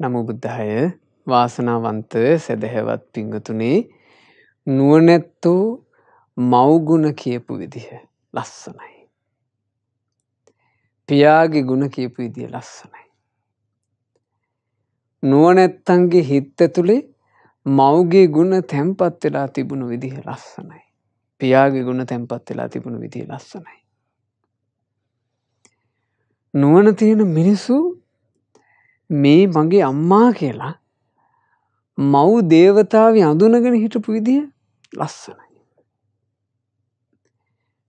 නමු බුද්ධාය වාසනාවන්ත සැදැහැවත් පිංගතුනේ නුවනැත්තෝ මව්ගුණ කියපු විදිහ ලස්සනයි. පියාගේ ගුණ කියපු විදිය ලස්සනයි. නුවනැත්තන්ගේ හිත්ත තුළේ මව්ගේ ගුණ තැම්පත් වෙලා තිබුණු විදිහ ලස්සනයි. පියාගේ ගුණ තැම්පත් වෙලා තිබුණු විදිහ ලස්සනයි. නුවන තියෙන මිනිස්සු මේ මගේ අම්මා කියලා මව් දේවතාව අඳුනගෙන හිටපු විදිහ ලස්සනයි.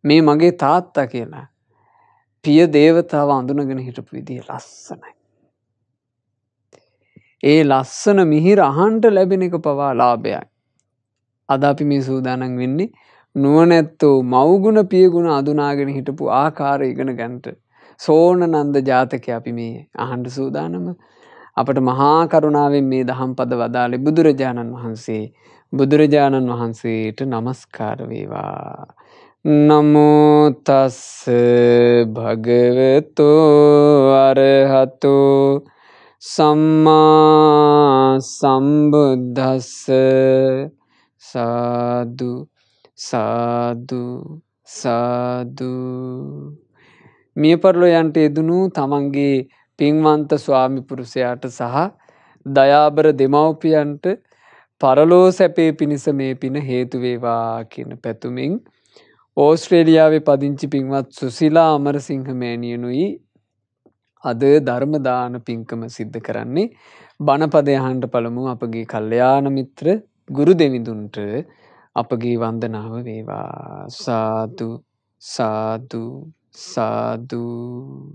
මේ මගේ තාත්තා කියලා පිය දේවතාව අඳුනගෙන හිටපු විදිහ ලස්සනයි. ඒ ලස්සන මිහිර අහන්ට ලැබෙන එක පවා ලාභයයි. අද අපි මේ සූදානන් වෙන්නේ නුවනැත්තෝ මව්ගුණ පියගුණ අදුනාගෙන හිටපු ආකාර ඉගෙන ගන්ට සෝන නන්ද ජාතක අපි මේ අහන්ඩ සූදානම අපට මහා කරුණාවෙන් මේ දහම් පද වදාලෙ බුදුරජාණන් වහන්සේ. බුදුරජාණන් වහන්සේට නමස්කාර වේවා. නමෝතස්ස භගවතෝ අරහතු. සම්මා සම්බුද්ධස්ස සාදු සාදු සාදු. මිය පරලො යන්ට එදනු තමන්ගේ පින්වන්ත ස්වාමිපුරුෂයාට සහ දයාබර දෙමව්පියන්ට පරලෝ සැපේ පිණිස මේ පින හේතුවේවා කියන පැතුමින් ඕස්ට්‍රේලියාවේ පදිංචි පින්වත් සුසිලා අමරසිංහ මෑණියනුයි අද ධර්මදාන පින්කම සිද්ධ කරන්නේ. බණපදයහන්ට පළමු අපගේ කල්්‍යයාන මිත්‍ර ගුරු දෙවිඳුන්ට අපගේ වන්දනාව වේවා. සාදු සාදු සාදූ.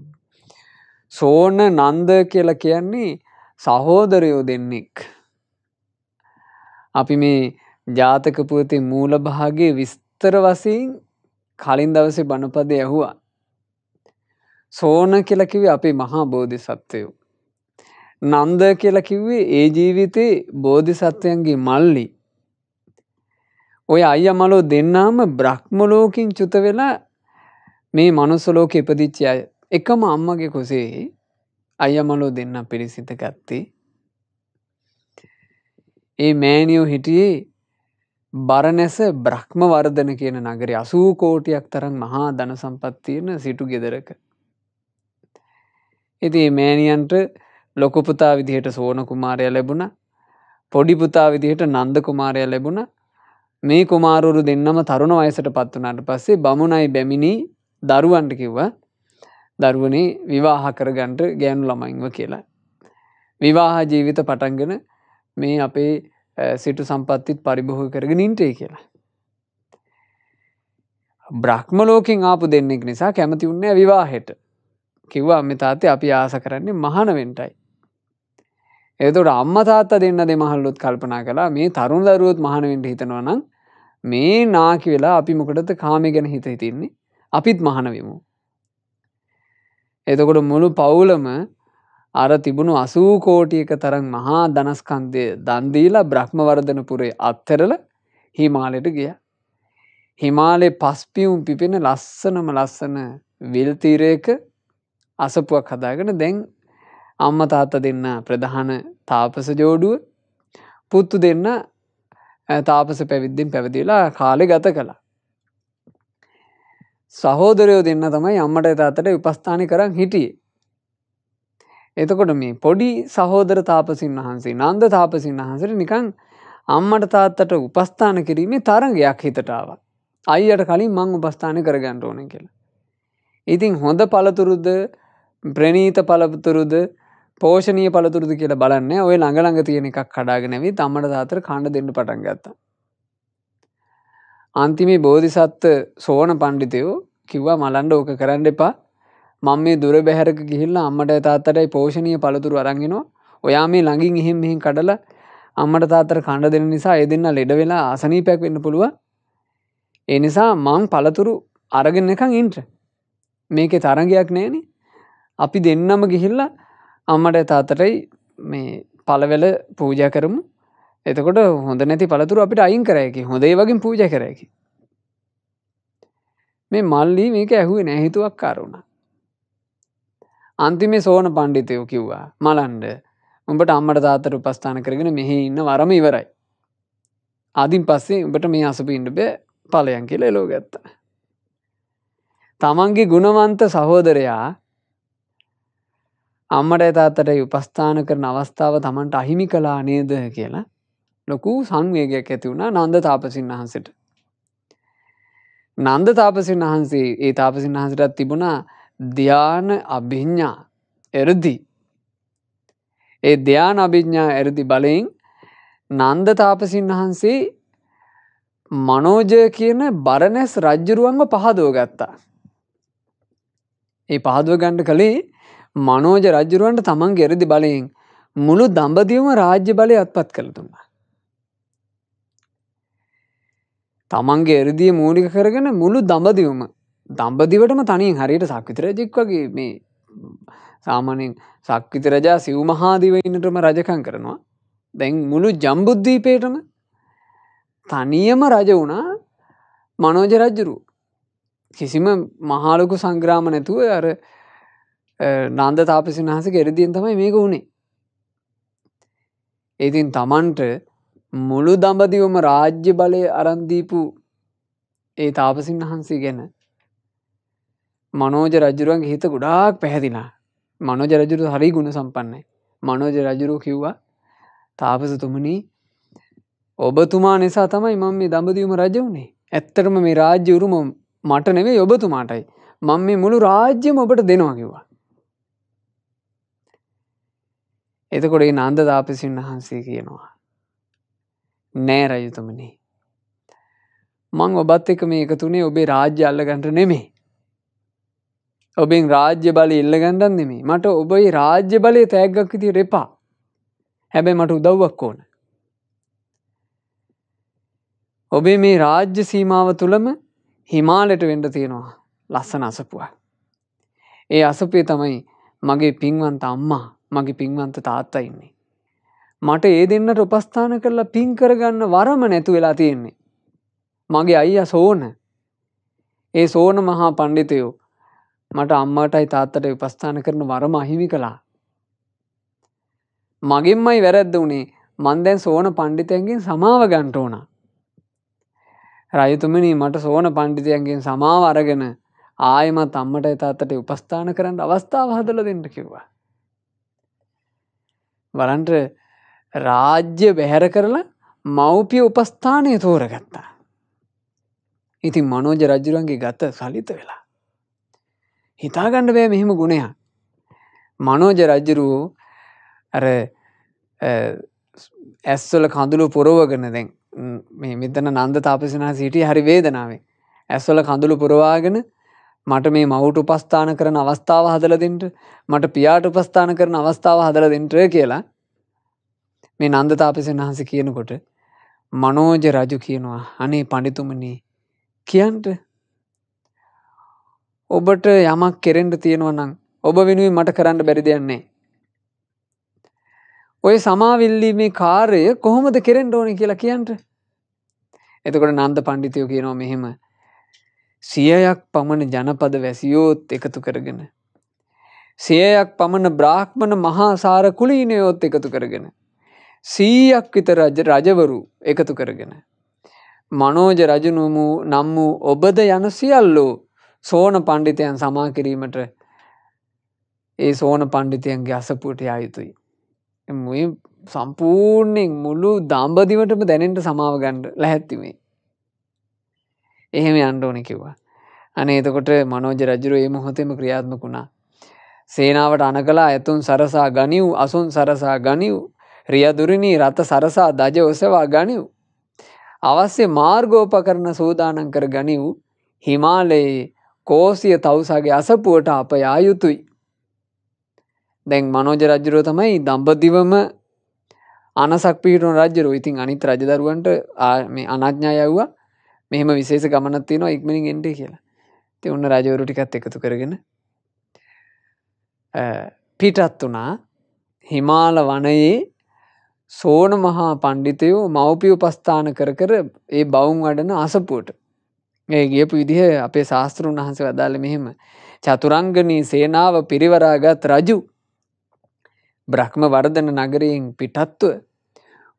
සෝන නන්ද කියල කියන්නේ සහෝදරයෝ දෙන්නෙක්. අපි මේ ජාතකපුවතේ මූල භාගේ විස්තර වසයෙන් කලින් දවසේ බණපද ඇහුවා. සෝන කියලකිවේ අපේ මහා බෝධි සත්වයෝ. නන්ද කියල කිව්වේ ඒ ජීවිතේ බෝධි සත්වයන්ගේ මල්ලි. ඔය අයිය මලෝ දෙන්නාම බ්‍රහ්මලෝකින් චුත වෙලා මේ මනුස්සලෝක ඉපදිච්චි අය එකම අම්මගේ කුසේ අයමලෝ දෙන්න පිරිසිත ගත්තේ. ඒ මෑනියෝ හිටියේ බරනැස බ්‍රහ්ම වර්ධන කියන නගර අසූ කෝටියක් තරම් මහා ධන සම්පත්තියන සිටු ගෙදරක. ඉති මෑනියන්ට ලොකුපුතා විදිහට සෝන කුමාරය ලැබුණ පොඩිපුතා විදිහට නන්ද කුමාරය ලැබුණ මේ කුමාරුරු දෙන්නම තරුණ වයසට පත් වනාට පස්සේ බමුණයි බැමිණි දරුවන්ට කිව්වා දරුවනේ විවාහ කරගන්ට ගෑනු ළමයින්ව කියලා. විවාහ ජීවිත පටන්ගෙන මේ අපේ සිටු සම්පත්තිත් පරිබොහෝ කරගෙන ඉන්ටේ කියලා. බ්‍රහ්ම ලෝකින් ආපු දෙන්නෙක් නිසා කැමති උන්නේ විවාහෙට කිව්වා අම්ම තාත්තේ අපි ආස කරන්නේ මහනවෙන්ටයි. එතට අම්ම තාත්ත දෙන්න දෙමහල්ලොත් කල්පනා කලා මේ තරුණ දරුවොත් මහනවෙන්ට හිතනවා නම් මේ නාකි වෙලා අපි මොකටද කාමය ගැන හිත හිතින්නේ අපිත් මහනවිමු. එතකොට මුළු පවුලම අර තිබුණු අසූ කෝටියක තරම් මහා දනස්කන්දය දන්දීලා බ්‍රහ්මවර්ධනපුරේ අත්තරල හිමාලෙට ගිය. හිමාලේ පස්පියුම් පිපෙන ලස්සනම ලස්සන විල්තීරයක අසපුවක් හදාගෙන දැන් අම්ම තාත්ත දෙන්න ප්‍රධාන තාපස ජෝඩුව පුත්තු දෙන්න තාපස පැවිද්දෙන් පැවිදිලා කාලෙ ගත කළා. සහෝදරයෝ දෙන්න තමයි අම්මට තාතට උපස්ථානය කරන්න හිටියේ. එතකොට මේ පොඩි සහෝදර තාපසින් වහන්සේ නන්ද තාපසින් වහන්සට නිකං අම්මට තාත්තට උපස්ථාන කිරීමේ තරගයක් හිතටාව. අයියට කලින් මං උපස්ථානය කරගන්නට ඕන කියලා. ඉතින් හොඳ පළතුරුද ප්‍රනීත පලපතුරුද පෝෂණය පළතුරුද කියලා බලන්න ඔය ළඟළඟ තියෙන එකක් කඩාගෙනැවී තම්මට තාතර කණ්ඩ දෙන්න පටන් ගත්තා. අන්තිමේ බෝධිසත්ත සෝන පණ්ඩිතයෝ කිව්වා මලන්ඩ ඕක කරන්න එපා. මං මේ දුර බැහැරක ගිහිල්ලා අම්මට තාත්තටයි පෝෂණය පළතුරු අරංගෙනවා ඔයා මේ ළඟින් එහෙම මෙහින් කඩල අම්මට තාත්තර කණ්ඩ දෙන නිසා එ දෙන්න ලෙඩ වෙලා ආසනීපයක් වෙන්න පුළුව ඒ නිසා මං පළතුරු අරගෙන එකන් ඉන්ට මේක තරගයක් නෑන අපි දෙන්නම ගිහිල්ලා අම්මට තාත්තටයි මේ පලවෙල පූජ කරමු. එතකොට හොඳ නැති පළතුරු අපිට අයින් කරයකි හොඳේ වගේ පූජ කරයකි. මේ මල්ලි මේක ඇහුවේ නැහිතුවක් කාරුණ. අන්තිමේ සෝන පණ්ඩිතයෝ කිව්වා මලන්ඩ උඹට අම්මට තාත්තට උපස්ථාන කරගෙන මෙහි ඉන්න වරම ඉවරයි. ආදින් පස්සේ උඹට මේ අසපු ඉන්න බෑ ඵලයන් කියලා එලෝ ගත්තා. තමන්ගේ ගුණවන්ත සහෝදරයා අම්මට තාත්තට උපස්ථාන කරන අවස්ථාව තමන්ට අහිමි කලා නේද කියලා ලොකු සංවේගයක් ඇති වුණා නන්ද තාපසින් වහන්සට. නන්ද තාපසින් වහන්සේ ඒ තාපසින් වහන්සටත් තිබුණා ධ්‍යාන අභිඤ්ඥා එරදි. ඒ ධ්‍යාන අභිඤ්ඥා එරදි බලයෙන් නන්ද තාපසින් වහන්සේ මනෝජය කියන බරණැස් රජ්ජරුවන්ව පහදෝ ගත්තා. ඒ පහදුව ගණ්ඩ කළේ මනෝජ රජ්ජුරුවන්ට තමන් ගෙරදි බලයෙන් මුළු දම්බදිවම රාජ්‍ය බලය අත්පත් කළ තුන්නා. තමන්ගේ එරදිය මූලික කරගෙන මුළු දඹදිවම දම්බදිවටම තනින් හරියට සක්විත රජෙක් වගේ මේ සාමානෙන් සක්විත රජා සිව් මහාදිවයිනටම රජකං කරනවා. දැන් මුළු ජම්බුද්ධීපේටම තනියම රජ වුණා මනෝජ රජ්ජුරු කිසිම මහාලොකු සංග්‍රාම නැතුව අර නන්ද තාපසින් වහස එරදියෙන් තමයි මේක වුණේ. ඉතින් තමන්ට මුළු දඹදිවම රාජ්‍ය බලය අරන්දීපු ඒ තාපසින් වහන්සේ ගැන මනෝජ රජරුවන්ගේ හිත ගොඩාක් පැහැදිලා. මනෝජ රජුරු හරි ගුණ සම්පන්නයි. මනෝජ රජුරු කිව්වා තාපසතුමනී ඔබතුමා නිසා තමයි මම මේ දඹදිවම රජ වුණේ. ඇත්තරම මේ රාජ්‍ය උරුම මට නෙවේ ඔබතුමාටයි. මං මේ මුළු රාජ්‍යම ඔබට දෙනවා කිව්වා. එතකොට ඒ නන්ද තාපසින් වහන්සේ කියනවා නෑ රජතුමනි. මං ඔබත් එක මේ එකතුනේ ඔබේ රාජ්‍ය අල්ලගන්ට නෙමේ. ඔබෙන් රාජ්‍ය බල ඉල්ලගණ්ඩන් නෙමේ මට ඔබයි රාජ්‍ය බලය තෑග්ගක් විති රෙපා හැබැ මට උදව්වක් ඕන. ඔබේ මේ රාජ්‍ය සීමාව තුළම හිමාලට වෙන්ඩ තියෙනවා ලස්සන අසපුවා. ඒ අසපේ තමයි මගේ පින්වන්ත අම්මා මගේ පින්වන්ත තාත්තා ඉන්නේ. මට ඒ දෙන්නට උපස්ථාන කරලා පින් කරගන්න වරම නැතු වෙලා තියෙන්නේ. මගේ අයිය සෝන ඒ සෝන මහා පණ්ඩිතයෝ මට අම්මටයි තාත්තට උපස්ථාන කරන වරම අහිමි කළා. මගෙන්මයි වැරැද්ද වනේ මන්දැන් සෝන පණ්ඩිතයන්ගෙන් සමාව ගන්ට ඕන. රයතුමනි මට සෝන පණ්ඩිතයන්ගෙන් සමාව අරගෙන ආයමත් අම්මට තාත්තට උපස්ථාන කරන්න අවස්ථාව හදල දෙන්න කිව්වා. වරන්ට රාජ්‍ය බැහැර කරලා මව්පිය උපස්ථානය තෝරගත්තා. ඉතින් මනෝජ රජුරන්ගේ ගත සලිත වෙලා. හිතාගණ්ඩ බෑ මෙහෙම ගුණයක්. මනෝජ රජ්ජරුවෝ අර ඇස්වල කඳුළු පුරෝවගන දැන් මේ මෙතන නන්ද තාපසිනා සිටිය හරි වේදනාවේ. ඇස්වල කඳුළු පුරවාගෙන මට මේ මවුට උපස්ථාන කරන අවස්ථාව හදල දෙෙන්ට මට පියාට උපස්ථාන කරන අවස්ථාව හදල දෙෙන්ට කියලා මේ නන්ද තාපසයන් වහන්ස කියනකොට මනෝජ රජු කියනවා අනේ පණිතුමනී කියන්ට ඔබට යමක් කෙරෙන්ට තියෙනවා නම් ඔබ වෙනුවෙන් මට කරන්න බැරි දෙයන්නේ. ඔය සමාවිල්ලීමේ කාරය කොහොමද කෙරෙන්ට ඕන කියලා කියන්ට. එතකොට නන්ද පණ්ඩිතයෝ කියනවා මෙහෙම සියයක් පමණ ජනපද වැසියෝත් එකතු කරගෙන. සියයක් පමණ බ්‍රාහ්මණ මහාසාර කුලීනයෝත් එකතු කරගෙන. සීයක් විත රජ රජවරු එකතු කරගෙන. මනෝජ රජනුමු නම් වූ ඔබද යන සියල්ලෝ සෝන පණ්ඩිතයන් සමා කිරීමට ඒ සෝන පණ්ඩිතයන්ගේ අසපුට යුතුයි. සම්පූර්ණයෙන් මුළු දම්බදිවටම දැනෙන්ට සමාව ගණ්ඩ ලැහැත්තිමේ. එහෙම අන්ඩ ඕන කිව්වා. අනේ එතකොට මනෝජ රජුරු ඒ මොහොතෙම ක්‍රියාත්මක වුණා. සේනාවට අන කලා ඇතුන් සරසා ගනිව් අසුන් සරසා ගනිව් රියදුරණී රත සරසා දජ ඔසවා ගනිව්. අවශ්‍ය මාර්ගෝපකරන සූදානන් කර ගනිව්. හිමාලයේ කෝසිය තවසාගේ අසපුුවට අප යායුතුයි. දැන් මනෝජ රජ්ජරෝ තමයි දම්බදිවම අනසක් පිහිටුන රජ්ජරු ඉතින් අනිත් රජදරුවන්ට මේ අනඥා යව්වා. මෙහෙම විශේෂ ගමනත් තියෙනවා ඉක්මනින් එන්ඩේ කියලා. ති ඔන්න රජවරු ටිකත් එකතු කරගෙන පිටත් වනා හිමාල වනයේ සෝන මහා පණ්ඩිතයෝ මව්පිය උපස්ථාන කර කර ඒ බවුන් වඩන අසපුුවට ඒ ගියපු විදිහ අපේ ශාස්තෘන් වහන්ස වදාල මෙහෙම චතුරංගනී සේනාව පිරිවරාගත් රජු බ්‍රහ්ම වර්ධන නගරයෙන් පිටත්ව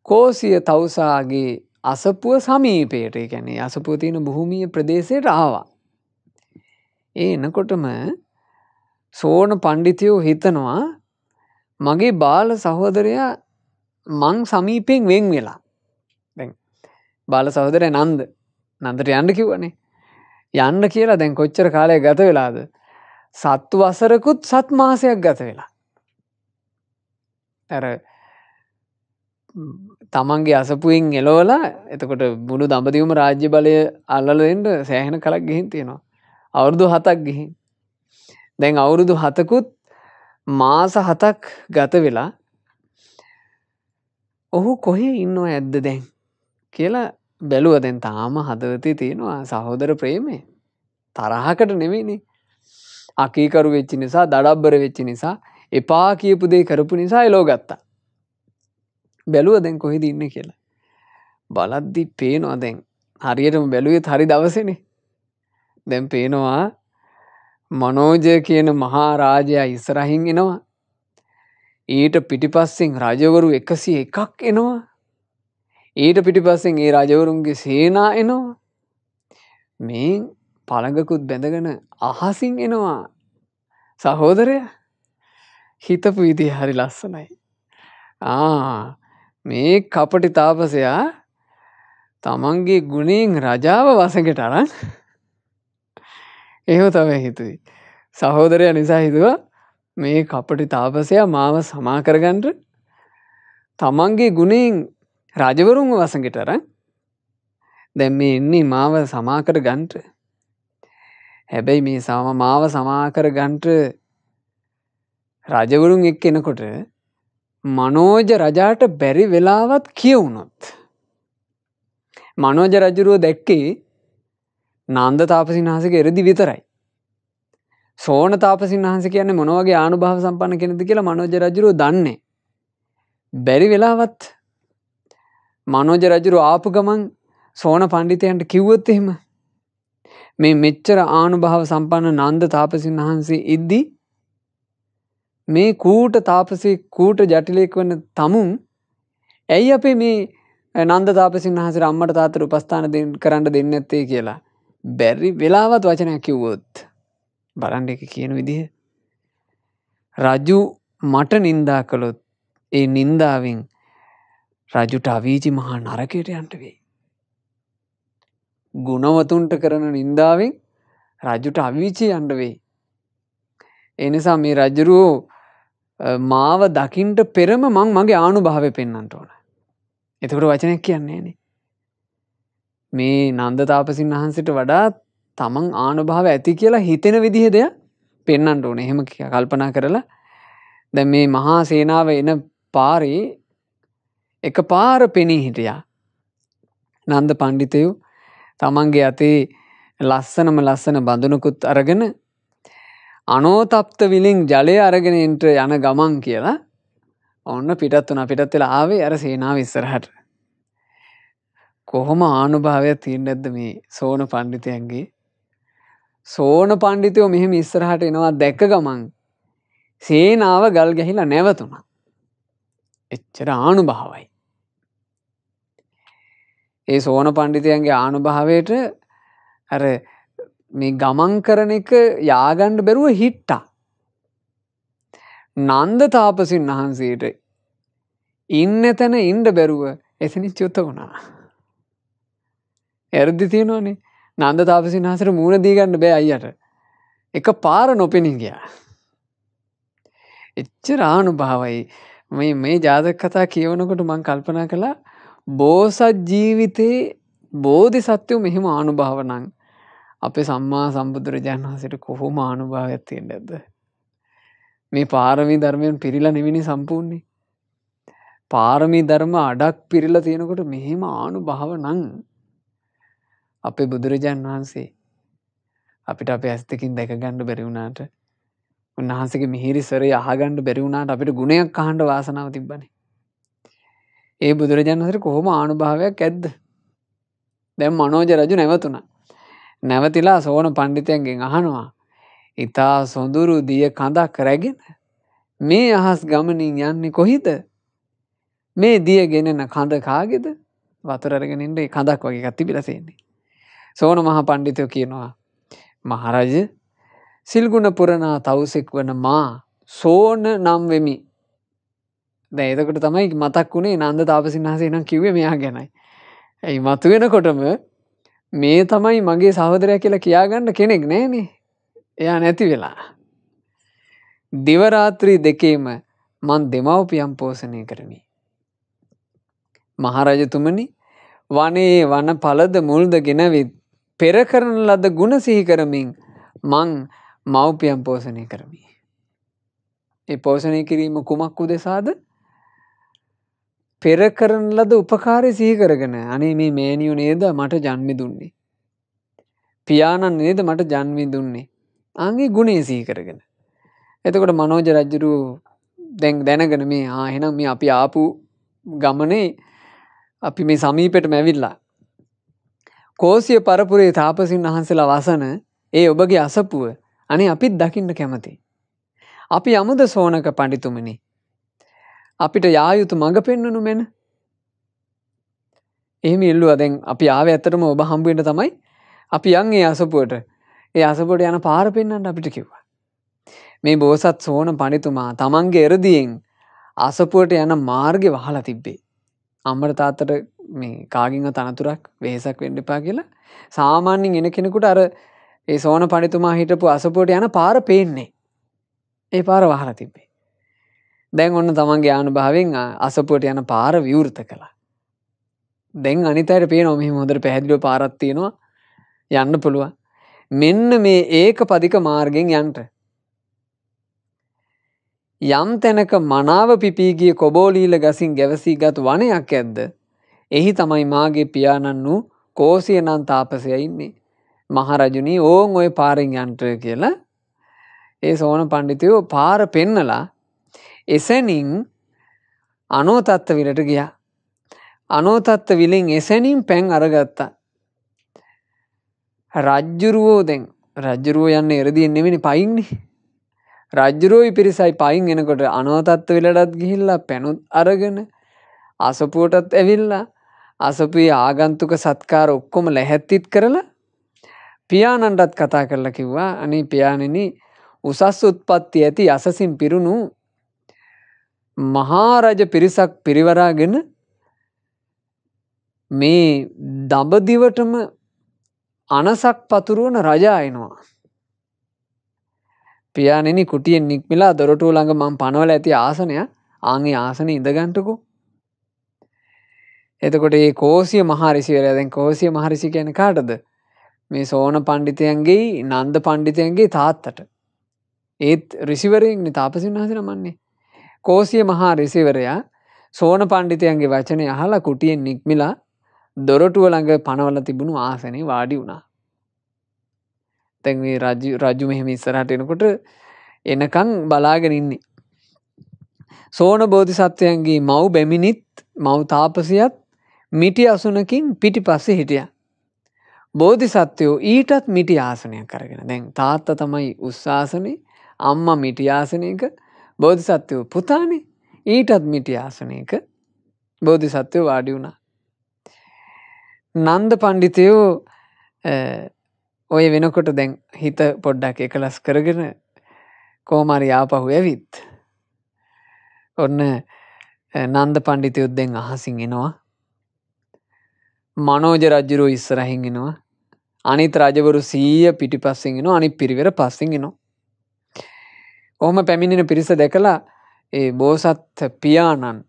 කෝසිය තවුසාගේ අසපුව සමීපයට ගැනේ අසපුව තියෙන භූමිය ප්‍රදේශයට ආවා. ඒ එනකොටම සෝන පණ්ඩිතයෝ හිතනවා මගේ බාල සහෝදරයා මං සමීපෙන් වෙන් වෙලා. බාල සහෝදරය නන්ද. නන්දට යන්න කිව්වනේ. යන්න කියලා දැන් කොච්චර කාලය ගත වෙලාද? සත්තු වසරකුත් සත් මාසයක් ගත වෙලා. ඇර තමන්ගේ අසපුුවෙන් එලෝලා එතකොට බුණු දඹදිවම රාජ්‍ය බලය අල්ලලෙන්ට සෑහෙන කලක් ගිහින් තියෙනවා. අවුරුදු හතක් ගිහින්. දැන් අවුරුදු හතකුත් මාස හතක් ගත වෙලා ඔහු කොහේ ඉන්නවා ඇද්ද දැන් කියලා බැලුව දැන් තාම හදවතේ තියෙනවා සහෝදර ප්‍රේමය තරහකට නෙවෙයිනේ අකීකරු වෙච්චි නිසා දඩබ්බර වෙච්චි නිසා එපා කියපු දේ කරපු නිසා එලෝ ගත්තා බැලුව දැන් කොහෙද ඉන්න කියලා. බලද්දි පේනවා දැන් හරියටම බැලුවෙත් හරි දවසනේ. දැන් පේනවා මනෝජ කියන මහා රාජයා ඉස්සරහින් එනවා. ඊට පිටිපස්සෙන් රජවරු එකසිය එකක් එනවා. ඊට පිටිපස්සෙන් ඒ රජවරුන්ගේ සේනා එනවා. මේ පළඟකුත් බැඳගෙන අහසින් එනවා. සහෝදරය හිතපු විදිහ හරි ලස්සනයි. ආ මේ කපටි තාපසයා තමන්ගේ ගුණයෙන් රජාව වසඟට අරන් එහෙම තමයි හිතුයි. සහෝදරය නිසා හිතුවා මේ කපටි තාපසයා මාව සමා කරගන්ට තමන්ගේ ගුණයෙන් රජවරුන්ව වසඟට අරන් දැන් මේ එන්නේ මාව සමාකර ගන්ට හැබැයි මේ සම මාව සමාකර ගන්ට රජවරුන් එක් එනකොට මනෝජ රජාට බැරි වෙලාවත් කියවුණොත්. මනෝජ රජුරුව දැක්කේ නන්ද තාපසින් වහසක එරදි විතරයි. සෝන තාපසින් වහන්ස කියන්න මොනවගේ ආනුභාව සම්පන්න කෙනෙද කියලා මනෝජ රජුරුව දන්නේ. බැරි වෙලාවත් මනෝජ රජුරු ආපු ගමන් සෝන පණ්ඩිතයන්ට කිව්වොත් එහෙම මේ මෙච්චර ආනුභාව සම්පන්න නන්ද තාපසින් වහන්සේ ඉද්දී මේ කූට තාපසේ කූට ජටිලයෙක් වන තමුන් ඇයි අපේ මේ නන්ද තාපසින් වහසර අම්මට තාතර උපස්ථාන කරන්න දෙන්න ඇත්තේ කියලා බැරි වෙලාවත් වචනයක් කිව්වොත් බලන්ඩ එක කියන විදිහ රජු මට නින්දා කළොත් ඒ නින්දාවෙන් රජුට අවීචි මහා නරකයට යන්ට වෙයි. ගුණවතුන්ට කරන නින්දාවෙන් රජුට අවිචි අන්ඩ වෙයි. එනිසා මේ රජරුවෝ මාව දකිින්ට පෙරම මං මගේ ආනු භාවය පෙන්න්නට ඕන. එතකට වචනයක් කියන්නේ නේ. මේ නන්ද තාපසින් වහන්සට වඩා තමන් ආනුභාව ඇති කියලා හිතෙන විදිහ දෙයක් පෙන්න්නට ඕන එහෙම කල්පනා කරලා දැ මේ මහා සේනාව එන පාරේ එක පාර පෙනී හිටියා. නන්ද පණ්ඩිතයු තමන්ගේ අතේ ලස්සනම ලස්සන බඳුනකුත් අරගෙන අනෝතප්ත විලින් ජලය අරගෙනන්ට යන ගමන් කියලා ඔන්න පිටත් වන පිටත් වෙලා ආවේ අර සේනා විස්සරහට. කොහොම ආනුභාවයක් තියෙන් ඇද්ද මේ සෝන පණ්ඩිතයන්ගේ සෝන පණ්ඩිතයෝ මෙහෙම ඉස්සරහට එනවා දැක්ක ගමන් සේනාව ගල් ගැහිලා නැවතුනා. එච්චර ආනුභාවයි. ඒ සෝන පණ්ඩිතයන්ගේ ආනුභාවයට අර මේ ගමන් කරන එක යාගණ්ඩ බැරුව හිට්ටා. නන්ද තාපසින් වහන්සේට ඉන්න තැන ඉන්ඩ බැරුව එසනි චුත්ත වුණා. ඇරදි තියෙනවානේ නන්ද තාපසින් හසර මූුණ දීගන්න බෑ අයියට එක පාර නොපෙනින් ගියා. එච්ච රාණු භාවයි මේ මේ ජාතක කතා කියවනකොට මං කල්පනා කළා බෝසත් ජීවිතයේ බෝධි සත්‍යයෝ මෙහෙම ආනුභාවනං අපේ සම්මා සම්බුදුරජාණන් වහසට කොහොම ආනුභාවයක් තියෙන්ට ඇද. මේ පාරමී ධර්මයෙන් පිරිලා නිවිනි සම්පූර්ණි. පාරමී ධර්ම අඩක් පිරිලා තියෙනකොට මෙහෙම ආනු භාව නං අපේ බුදුරජාණන් වහන්සේ අපිට අප ඇස්තකින් දැක ගණ්ඩ බැරිවුණාට උන්වහන්සගේ මිහිරි සරේ අහගණ්ඩ බැරිවුණාට අපිට ගුණයක් කහන්ඩ වාසනාව තිබ්බනේ. ඒ බුදුරජාණන් හසර කොහොම ආනුභාවයක් ඇද්ද. දැම් මනෝජ රජු නැවතුනා. නැවතිලා සෝන පණ්ඩිතයන්ගෙන් අහනවා. ඉතා සොඳුරු දිය කඳක් රැගෙන මේ අහස් ගමනින් යන්නේ කොහිද මේ දිය ගෙනෙන කඳ කාගෙද වතුරරගෙනින්ට කඳක් වගේ එකක් තිබිලා තියෙන්නේ. සෝන මහ පණ්ඩිතයෝ කියනවා මහරජ සිල්ගුණ පුරනා තවුසෙක් වන මා සෝන නම් වෙමි. දැන් එතකොට තමයි මතක් වුණේ නන්ද තාපසින් වහන්සේ නම් කිව්වේ මෙයා ගැනයි. ඇයි මතුවෙනකොටම මේ තමයි මගේ සහෝදරයා කියලා කියාගන්න කෙනෙක් නෑනේ. එයා නැති වෙලා. දිවරාත්‍රී දෙකේම මං දෙමව්පියන් පෝෂණය කරමි. මහරජතුමනි වනයේ වන පලද මුල්ද ගෙනවිත් පෙර කරන ලද ගුණ සිහි කරමින් මං මව්පියන් පෝෂණය කරමි. ඒ පෝෂණය කිරීම කුමක් උදෙසාද පෙර කරන ලද උපකාරය සිහි කරගෙන අනේ මේ මෑණියෝ නේද මට ජන්මි දුන්නේ. පියාණන් නේද මට ජන්මි දුන්නේ. ආන්ගේ ගුණේ සිහි කරගෙන. එතකොට මනෝජ රජුරු දැන් දැනගෙන මේ ආ එහෙනම් මේ අපි ආපු ගමනේ අපි මේ සමීපෙට මැවිල්ලා. කෝසිය පරපුරේ තාපසින් වහන්සේලා වසන ඒ ඔබගේ අසපුව අනේ අපිත් දකින්න කැමති. අපි අමුද සෝනක පඬිතුමනි. අපිට යායුතු මඟ පෙන්වනු මෙන. එහෙම ඉල්ලුවා දැන් අපි ආවේ ඇත්තටම ඔබ හම්බ වෙන්න තමයි අපි යන් ඒ අසපුවට. ඒ අසපුවට යන පාර පෙන්වන්න අපිට කිව්වා. මේ බෝසත් සෝන පඬිතුමා තමන්ගේ එරදියෙන් අසපුවට යන මාර්ගය වහලා තිබ්බේ. අම්මට තාත්තට මේ කාගින්ව තනතුරක් වෙහෙසක් වෙන්න එපා කියලා සාමාන්‍යයෙන් එන කෙනෙකුට අර ඒ සෝන පඬිතුමා හිටපු අසපුවට යන පාර පේන්නේ. ඒ පාර වහලා තිබ්බේ. දැන් ඔන්න තමන්ගේ ආනුභාවයෙන් අසපුවට යන පාර විවෘත කළා. දැන් අනිත් අයට පේනවා මෙහෙම හොඳට පැහැදිලිව පාරක් තියෙනවා යන්න පුළුවන්. මෙන්න මේ ඒක පදික මාර්ගෙන් යන්න. යම් තැනක මනාව පිපී ගිය කොබෝලීල ගසින් ගැවසී ගත් වනයක් ඇද්ද? එහි තමයි මාගේ පියාණන් වූ කෝසිය නම් තාපසයා ඉන්නේ. මහරජුනි ඕන් ওই පාරෙන් යන්ට කියලා ඒ සෝන පඬිතුයෝ පාර පෙන්නලා එසැනින් අනෝතත්ත විලට ගියා. අනෝතත්ත විලෙන් එසැනින් පැන් අරගත්තා. රජ්ජුරුවෝ දැන් රජ්ජුරුවෝ යන්න එරදියෙන් නෙවෙයි පයින්නේ. රජ්ජුරුවෝයි පිරිසයි පයින් එනකොට අනෝතත්ත විලටත් ගිහිල්ලා පැනුත් අරගෙන අසපුවටත් ඇවිල්ලා අසපුයේ ආගන්තුක සත්කාර ඔක්කොම ලැහැත්තිත් කරලා පියාණන්ටත් කතා කරලා කිව්වා අනේ පියාණෙනි උසස් උත්පත්ති ඇති අසසින් පිරුණු මහාරජ පිරිසක් පිරිවරාගෙන මේ දඹදිවටම අනසක් පතුරුවන රජා එනවා. පියානෙනි කුටියෙන් නික්මිලා දොරටුව ළඟ මං පනවල ඇති ආසනය ආගේ ආසන ඉඳගන්ටකු. එතකොට ඒ කෝසිය මහරිසිවරය දැන් කෝසිය මහරිසි කියන කාටද මේ සෝන පණ්ඩිතයන්ගේ නන්ද පණ්ඩිතයන්ගේ තාත්තට ඒත් රිසිවරයෙන් තාපසින් වහස නමන්නේ කෝසිය මහා රිසිවරයා සෝන පණ්ඩිතයන්ගේ වචනය අහලා කුටියෙන් නික්මිලා දොරටුව ළඟ පනවල තිබුණු ආසනේ වාඩි වුණා. තැන් මේ රජු මෙහෙම ඉස්සරහට එනකොට එනකං බලාගෙන ඉන්නේ. සෝන බෝධිසත්වයන්ගේ මව් බැමිනිත් මව් තාපසියත් මිටි අසුනකින් පිටි පස්සේ හිටිය. බෝධිසත්වයෝ ඊටත් මිටි ආසනයක් කරගෙන දැන් තාත්ත තමයි උත්සාසනේ අම්ම මිටි ආසනයක බෝධිසත්වයෝ පුතානේ ඊටත් මිටි ආසනයක බෝධිසත්වයෝ වාඩි වුණා. නන්ද පණ්ඩිතයෝ ඔය වෙනකොට දැන් හිත පොඩ්ඩක් එකලස් කරගෙන කෝමරි ආපහු ඇවිත්. ඔන්න නන්ද පණ්ඩිතයොත් දැන් අහසින් එනවා. මනෝජ රජ්ජුරුව ඉස්සරහින් එනවා. අනිත් රජවරු සීය පිටි පස්සෙන් එනවා අනිත් පිරිවෙර පස්සෙන් එනවා. ඔහොම පැමිණෙන පිරිස දැකලා ඒ බෝසත් පියාණන්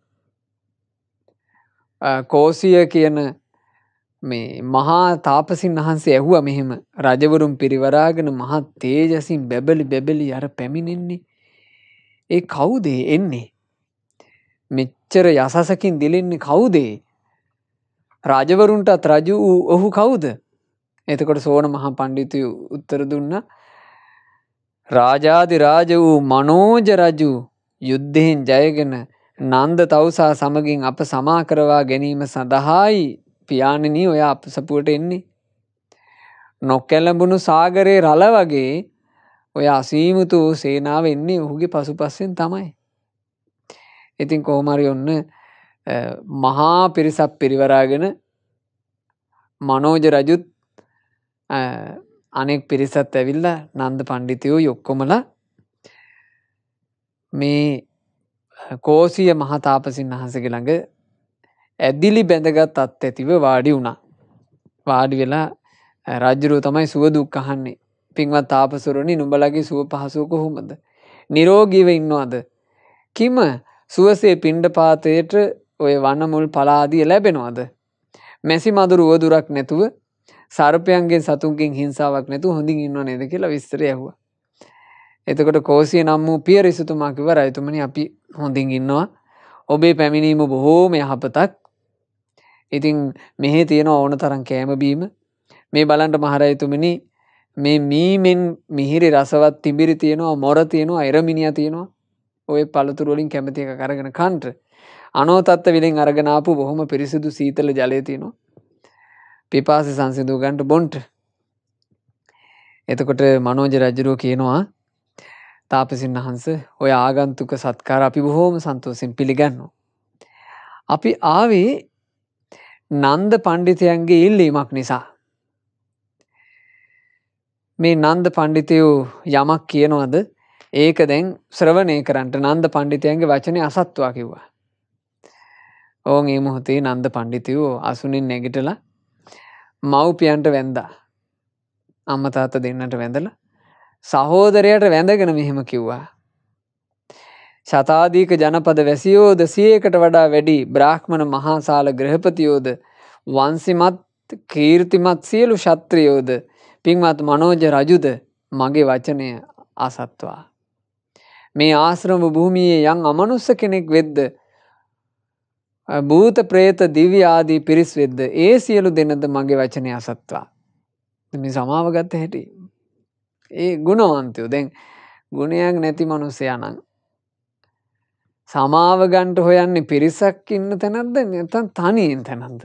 කෝසිය කියන මේ මහා තාපසින් වහන්සේ ඇහුව මෙහෙම. රජවරුම් පිරිවරාගෙන මහත් තේජසින් බැබලි බැබලි අර පැමිණෙන්නේ. ඒ කවුදේ? එන්නේ. මෙච්චර යසසකින් දිලෙන්නේ කවුදේ? රජවරුන්ටත් රජු වූ ඔහු කවුද එතකොට සෝන මහා පණ්ඩිතය උත්තර දුන්නා රාජාදි රාජ වූ මනෝජ රජු යුද්ධයෙන් ජයගෙන නන්ද තවුසා සමගින් අප සමා කරවා ගැනීම සඳහායි පියාණනී ඔය අප සපුවට එන්නේ. නොකැලඹුණු සාගරයේ රල වගේ ඔය අසීමුතු සේනාව එන්නේ ඔහුගේ පසු පස්සෙන් තමයි. ඉතින් කොහොමරි ඔන්න මහා පිරිසක් පිරිවරාගෙන මනෝජ රජුත් අනෙක් පිරිසත් ඇවිල්ලා නන්ද පණ්ඩිතයෝ යොක්කොමලා මේ කෝසිය මහතාපසින් වහන්සගේ ළඟ ඇදිලි බැඳගත් අත් ඇතිව වාඩි වුණා. වාඩි වෙලා රජ්ජුරුව තමයි සුවදුක් අහන්නේ පින්වත් තාපසුරණි නුඹලගේ සුව පහසුව කොහොමද. නිරෝගීව ඉන්නවාද. කිම සුවසේ පිණ්ඩ පාතයට ඔය වන්නමුල් පලාදිය ලැබෙනවාද. මැසි මදුරු වුවදුරක් නැතුව සර්පයන්ගේ සතුන්ගෙන් හිංසාවක් නැතු හොඳින් ඉන්න නේද කියලා විස්තර ඇහුව. එතකොට කෝසිය නම් වූ පිය රිසුතුමා කිව්ව රජතුමනි අපි හොඳින් ඉන්නවා. ඔබේ පැමිණීම බොහෝම යහපතක්. ඉතින් මෙහි තියෙන ඕන තරම් කෑම බීම මේ බලන්ට මහරජතුමනි මේ මීමෙන් මිහිරි රසවත් තිබිරි තියෙනවා මොර තියෙනවා එරමිනිිය තියෙනවා ඔය පළතුරුවලින් කැමති එක කරගෙන කන්ට අනෝතත්ත විලින් අරගෙනාපු බොහොම පිරිසිදු සීතල ජලය තියෙනවා පිපාසි සංසිදූ ගන්ට බොන්ට එතකොට මනෝජ රජරුව කියනවා තාපසින් වහන්ස ඔය ආගන්තුක සත්කාර අපි බොහෝම සන්තෝසින් පිළිගන්නවා. අපි ආවේ නන්ද පණ්ඩිතයන්ගේ ඉල්ලීමක් නිසා. මේ නන්ද පණ්ඩිතයෝ යමක් කියනවද ඒක දැන් ශ්‍රවණය කරන්නට නන්ද පණ්ඩිතයන්ගේ වචනය අසත්වා කිව්වා. ඕන් ඒ මොහොතේ නන්ද පණ්ඩිතයෝ අසුනින් නැගිටලා මව්පියන්ට වැන්දා. අම්ම තාත්ත දෙන්නට වැඳලා සහෝදරයට වැඳගෙන මෙහෙම කිව්වා. ශතාධීක ජනපද වැසියෝද සියයකට වඩා වැඩි බ්‍රාහ්මණ මහාසාල ග්‍රහපතියෝද වන්සිමත් කීර්තිමත් සියලු ශත්‍රියෝද පින්වත් මනෝජ රජුද මගේ වචනය අසත්වා. මේ ආශ්‍රම භූමියේ යං අමනුස්ස කෙනෙක් වෙද්ද භූත ප්‍රේත දිව්‍ය ආදී පිරිස් වෙද්ද ඒ සියලු දෙනද මගේ වචනය අසත්වා. මේ සමාව ගත්ත හැටි. ඒ ගුණවන්තයෝ. දැන් ගුණයක් නැති මනුස්සයනං සමාව ගන්ට හොයන්නේ පිරිසක් ඉන්න තැනක්ද නැතන් තනියෙන් තැනන්ද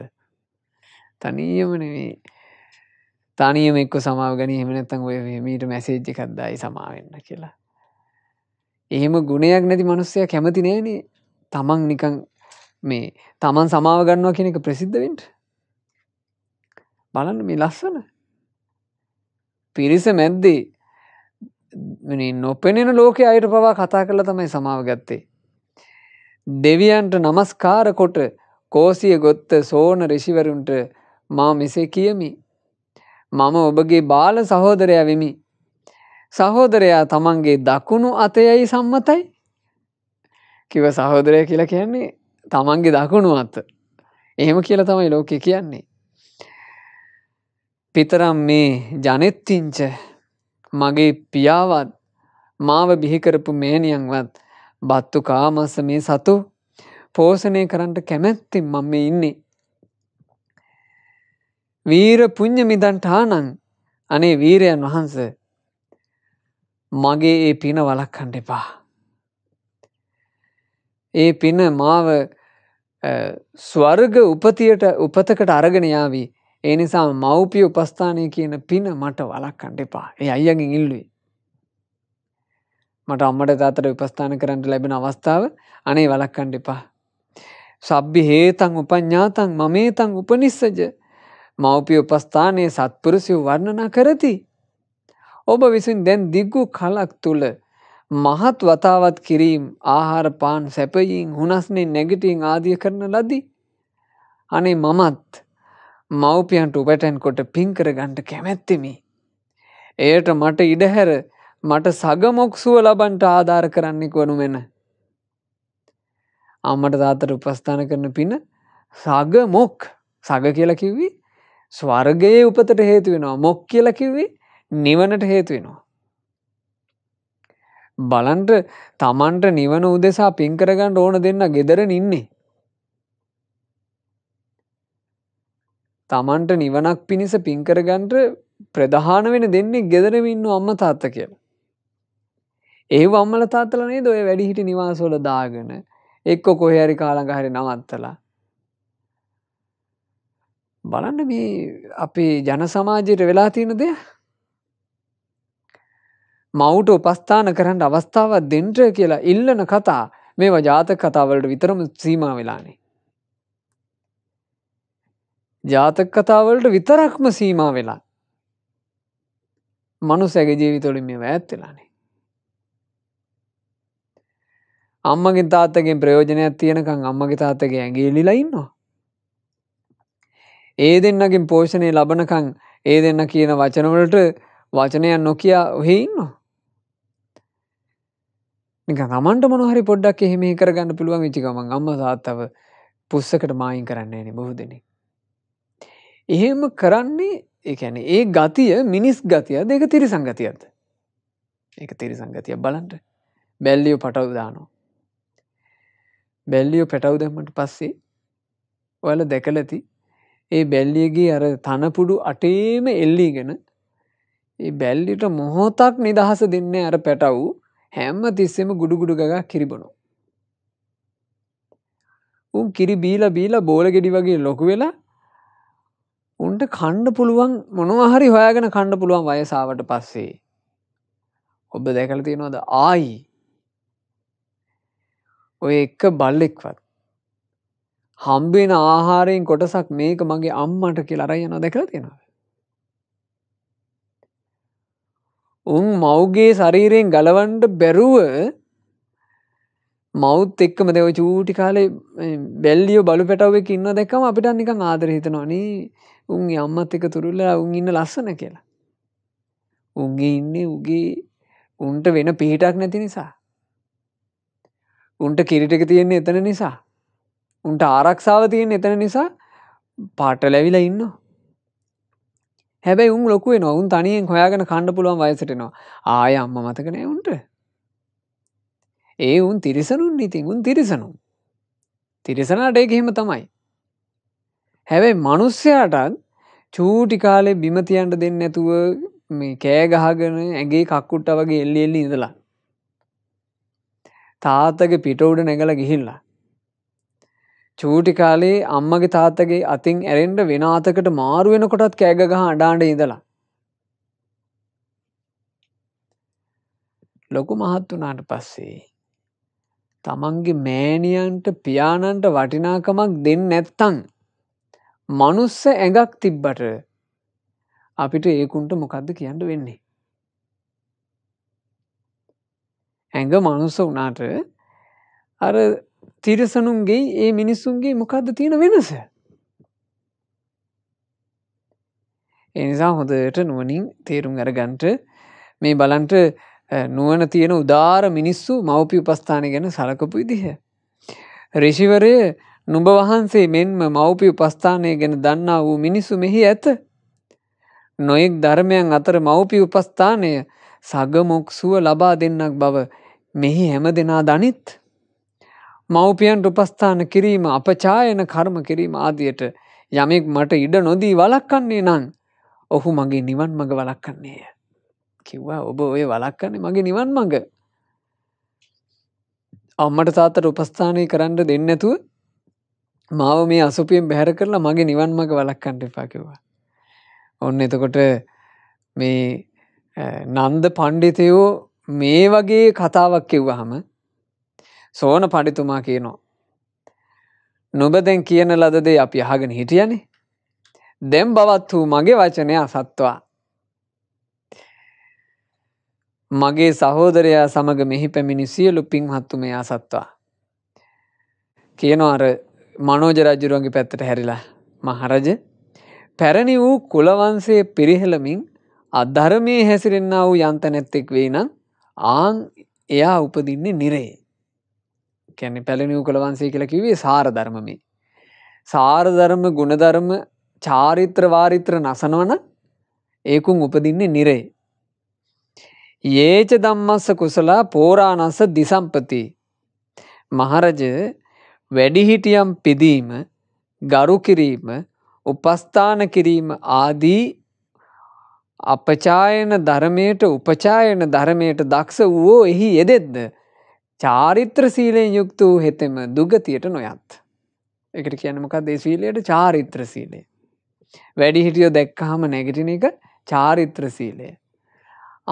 තනීයම නෙවේ තනියම එක්ක සමාව ගනි හෙම නැතන් ඔය මීට මැසේජ්ජි කද්දායි සමාවෙන්න කියලා. එහෙම ගුණයක් නැති මනුස්සය කැමති නෑනේ. තමන් නිකං මේ තමන් සමාව ගන්නවා කෙනෙක ප්‍රසිද්ධවෙන්ට බලන්න මේ ලස්සන පිරිස මැද්දේ නොපෙනෙන ලෝක අයට පවා කතා කරලා තමයි සමාව ගත්තේ. දෙවියන්ට නමස්කාර කොට කෝසිය ගොත්ත සෝන රිෂිවරුන්ට මා මෙසේ කියමි. මම ඔබගේ බාල සහෝදරය වෙමි. සහෝදරයා තමන්ගේ දකුණු අතයයි සම්මතයි කිව සහෝදරය කියලා කියන්නේ තමන්ගේ දකුණු අත. එහෙම කියලා තමයි ලෝකෙ කියන්නේ. පිතරම් මේ ජනෙත්තිංච මගේ පියාවත් මාව බිහිකරපු මේනියන්වත් බත්තු කාමස්ස මේ සතු පෝෂණය කරන්නට කැමැත්තින් මම මේ ඉන්නේ. වීර පුං්ඥ මිදන්ට ආනං අනේ වීරයන් වහන්ස මගේ ඒ පින වලක්කණ්ඩ එපා. ඒ පින මාව ස්වර්ග උපතියට උපතකට අරගෙනයාවී ඒ නිසා මව්පිය උපස්ථානය කියන පින මට වලක්කන්ට එපා ඒ අයියගෙන් ඉල්ලුවේ. මට අම්මට තාතට උපස්ථාන කරන්නට ලැබෙන අවස්ථාව අනේ වලක්කන්ට එපා. සබ්බි හේතන් උපඥාතන් මමේතන් උපනිස්සජ මව්පිය උපස්ථානයේ සත්පුරුසිව වර්ණනා කරති. ඔබ විසින් දැන් දිග්ගු කලක් තුළ මහත් වතාවත් කිරීම් ආහාර පාන් සැපයින් හුනස්නේ නැගිටින් ආදිය කරන ලදී. අනේ මමත් මව්පියන්ට උපැටැන් කොට පින්කර ගන්ට කැමැත්තෙමි. එයට මට ඉඩහැර මට සගමොක්සුව ලබන්ට ආධාර කරන්නෙක් වනු මෙන. අම්මට තාතට උපස්ථාන කරන පින සග මොක් සග කියලා කිව්වි ස්වර්ගයේ උපතට හේතු වෙනවා මොක් කියලා කිව්වි නිවනට හේතු වෙනවා. බලන්ට තමන්ට නිවන උදෙසා පින්කරගන්න ඕන දෙන්න ගෙදරන ඉන්නේ. තමන්ට නිවනක් පිණිස පින්කරගන්ට ප්‍රධාන වෙන දෙන්නේ ගෙදරමින්න අම්ම තාත්ත කියලා. ඒ අම්මල තාත්තලනේ දොය වැඩිහිටි නිවාසෝල දාගෙන එක්ක කොහරි කාළඟ හරි නවත්තලා. බලන්න මේ අපේ ජන සමාජයට වෙලා තියෙන දෙය මවුට උපස්ථාන කරන්න අවස්ථාවක් දෙන්ට කියලා ඉල්ලන කතා මේවා ජාතක කතාවලට විතරම සීමා වෙලානේ. ජාතක කතාවලට විතරක්ම සීමා වෙලා මනුස්සයගේ ජීවිතවලින් මේ ඈත් වෙලානේ. අම්මගෙන් තාත්තගෙන් ප්‍රයෝජනයක් තියෙනකන් අම්මගේ තාත්තගේ ඇඟේ එලිලා ඉන්නවා. ඒ දෙන්නගෙන් පෝෂණය ලබනකන් ඒ දෙන්න කියන වචනවලට වචනයක් නොකිය ඔහෙ ඉන්නවා. නිකන් අමන්ට මොන හරි පොඩ්ඩක් එහෙම කරගන්න පුළුවන් වෙච්ච ගමන් අම්මා තාත්තව පුස්සකට මායින් කරන්නේ නැහැ නේ බොහෝ දෙනෙක්. එහෙම කරන්නේ ඒ කියන්නේ ඒ ගතිය මිනිස් ගතියද ඒක තිරිසන් ගතියක්ද? ඒක තිරිසන් ගතියක් බලන්න. බැල්ලියෝ පටව දානවා. බැල්ලියෝ පැටව දැම්මට පස්සේ ඔයාලා දැකලා ඇති ඒ බැල්ලියගේ අර තනපුඩු අටේම එල්ලීගෙන ඒ බැල්ලිට මොහොතක් නිදහස දෙන්නේ අර පැටව් හැම තිස්සෙම ගුඩුගුඩු ගගා කිරිබොනු. උන් කිරි බීලා බීලා බෝල ගෙඩි වගේ ලොකු වෙලා උන්ට කණ්ඩ පුළුවන් මොනවහරි හොයාගෙන කණ්ඩ පුළුවන් වයසාවට පස්සේ ඔබ දැකල තියෙනවද ආයි ඔය එක්ක බල්ලෙක්වත් හම්බෙන ආහාරයෙන් කොටසක් මේක මගේ අම්මට කියලා අරයි යනවා දැකලා තියෙනවා. උන් මව්ගේ ශරීරයෙන් ගලවන්න බැරුව මවුත් එක්කම දෙව චූටි කාලේ බැල්ලියෝ බලු පැටවෙක ඉන්න දැක්කම අපිට නිකන් ආදර හිතනවා නේ උන් අම්මත් එක තුරුල්ලා උන් ඉන්න ලස්සන කියලා. උන්ගේ ඉන්නේ උගේ උන්ට වෙන පිහිටක් නැති නිසා. උන්ට කිරිටක තියෙන්නේ එතන නිසා. උන්ට ආරක්ෂාව තියෙන එතන නිසා පාට ලැවිලා ඉන්න. හැබැයි උන් ලොකු වෙනවා. උන් තනියෙන් හොයාගෙන කණ්ඩ පුළුවන් වයසටනවා ආය අම්ම මතකනෑ උන්ට? ඒ උන් තිරිසනුන් ඉතින්. උන් තිරිසනුම් තිරිසනාට ඒක එහෙම තමයි. හැබැයි මනුස්සයාටත් චූටි කාලේ බිම තියන්න දෙන්නේ නැතුව මේ කෑ ගහගෙන ඇගේ කක්කුට්ට වගේ එල්ලි එල්ලි ඉඳලා. තාත්තගේ පිට උඩ නැගලා ගිහිල්ලා. චූටි කාලේ අම්මගේ තාත්තගේ අතින් ඇරෙන්න වෙන අතකට මාරු වෙනකොටත් කෑග ගහ අඬාඬ ඉඳලා ලොකු මහත් වුණාට පස්සේ තමන්ගේ මෑණියන්ට පියාණන්ට වටිනාකමක් දෙන්නේ නැත්තම් මනුස්ස ඇඟක් තිබ්බට අපිට ඒකුන්ට මොකක්ද කියන්න වෙන්නේ. ඇඟ මනුස්ස වනාට අර තිරසනුන්ගේ ඒ මිනිස්සුන්ගේ මොකක්ද තියෙන වෙනස. එනිසා හොඳට නුවනින් තේරුම් අරගන්ට මේ බලන්ට නුවන තියෙන උදාර මිනිස්සු මවපි උපස්ථානය ගැන සලකපු ඉදිහ. රිෂිවරය නුඹ වහන්සේ මෙන්ම මව්පිය උපස්ථානය ගැන දන්නා වූ මිනිසු මෙහි ඇත. නොයෙක් ධර්මයන් අතර මව්පිය උපස්ථානය සගමොක් සුව ලබා දෙන්නක් බව මෙහි හැම දෙනා දනිත්. මව්පියන්ට උපස්ථාන කිරීම අපචායන කර්ම කිරීම ආදියට යමෙක් මට ඉඩ නොදී වලක්කන්නේ නං ඔහු මගේ නිවන් මඟ වලක්කන්නේය. කිව්වා ඔබ ඔය වලක්කන්නේ මගේ නිවන් මඟ. අම්මට තාත්තට උපස්ථානය කරන්න දෙන්නැතුව මාව මේ අසුපියෙන් බැහැර කරලා මගේ නිවන් මඟ වලක්කන්ට එපා කිව්වා. ඔන්න එතකොට මේ නන්ද පණ්ඩිතයෝ මේ වගේ කතාවක් කිව්වහම සෝන පඩිතුමා කියනවා. නොබ දැන් කියන ලදදේ අපි අහගෙන හිටියනේ. දැම් බවත් වූ මගේ වචනය අසත්වා. මගේ සහෝදරයා සමග මෙහි පැමිණි සියලු පින්හත්තු මේ අසත්වා. කියනවා අර මනෝජ රජ්ජුරුවන්ගේ පැත්තට හැරිලා මහරජ පැරණි වූ කුලවන්සේ පිරිහෙලමින් අධර්මය හැසිරෙන්න්න වූ යන්ත නැත්තෙක් වේ නම් ආං එයා උපදින්නේ නිරේ කැනෙ පැළනි වූ කළවන්සේ කියලා කිවේ සාරධර්මමි. සාරධර්ම ගුණධර්ම චාරිත්‍ර වාරිත්‍ර නසනවන ඒකුන් උපදින්නේ නිරේ. ඒච දම්මස්ස කුසලා පෝරානස්ස දිසම්පති මහරජ වැඩිහිටියම් පිදීම ගරු කිරීම උපස්ථාන කිරීම ආදී අපචායන ධර්මයට උපචායන ධර්මයට දක්ෂ වූෝ එහි යෙදෙද්ද චාරිත්‍ර සීලයෙන් යුක්ත වූ හෙතෙම දුගතියට නොයත්. එකට කියනමක දේශීලයට චාරිත්‍ර සීලේ. වැඩි හිටියෝ දැක්කහම නැගටින එක චාරිත්‍ර සීලය.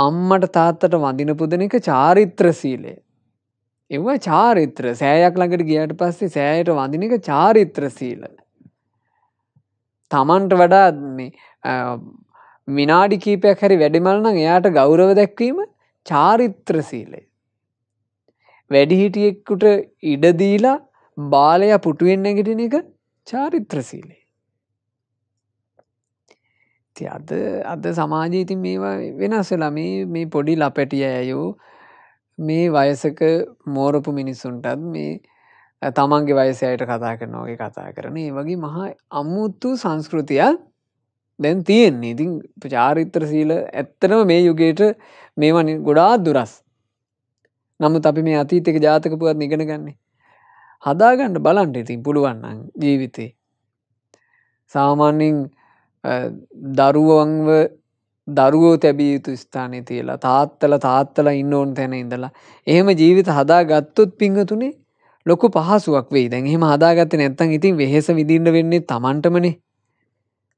අම්මට තාත්තට වඳින පුදන එක චාරිත්‍ර සීලය. එව චාරිත්‍ර සෑයක් ළඟට ගියට පස්සේ සෑයට වඳින එක චාරිත්‍ර සීල. තමන්ට වඩා විනාඩි කීපයක් හැරි වැඩිමල්නම් එයාට ගෞරව දැක්වීම චාරිත්‍ර සීලය. වැඩිහිටියෙක්කුට ඉඩදීලා බාලය පුටුවෙන් නැගිටින එක චාරිත්‍ර සීලේ. අද අද සමාජීති මේවා වෙනස් වෙලා මේ පොඩි ලපැටිය ඇයෝ මේ වයසක මෝරපු මිනිස්සුන්ටත් මේ තමන්ගේ වයසයට කතා කරනවාගේ කතා කරන ඒ වගේ මහා අමුත්තු සංස්කෘතියක් දැන් තියෙන්නේ ඉතින් චාරිත්‍ර සීල ඇත්තනම මේ යුගයට මේවනි ගොඩාත් දුරස් නමුත් අපි මේ අතීතක ජාතක පුවත් ඉගෙන ගන්නේ. හදාගන්න බලන්ට ඉතින් පුළුවන්නන් ජීවිතේ. සාමාන්‍යින් දරුවන්ව දරුවෝ තැබිය යුතු ස්ථානය තියලා තාත්තල තාත්තල ඉන්න ඕන් තැන ඉඳලා. එහෙම ජීවිත හදා ගත්තොත් පිංහතුනේ ලොකු පහසුවක් වෙයි. දැන් එහෙම හදාගත්ත නැත්තන් ඉතින් වෙහෙස විදින්න වෙන්නේ තමන්ටමනේ.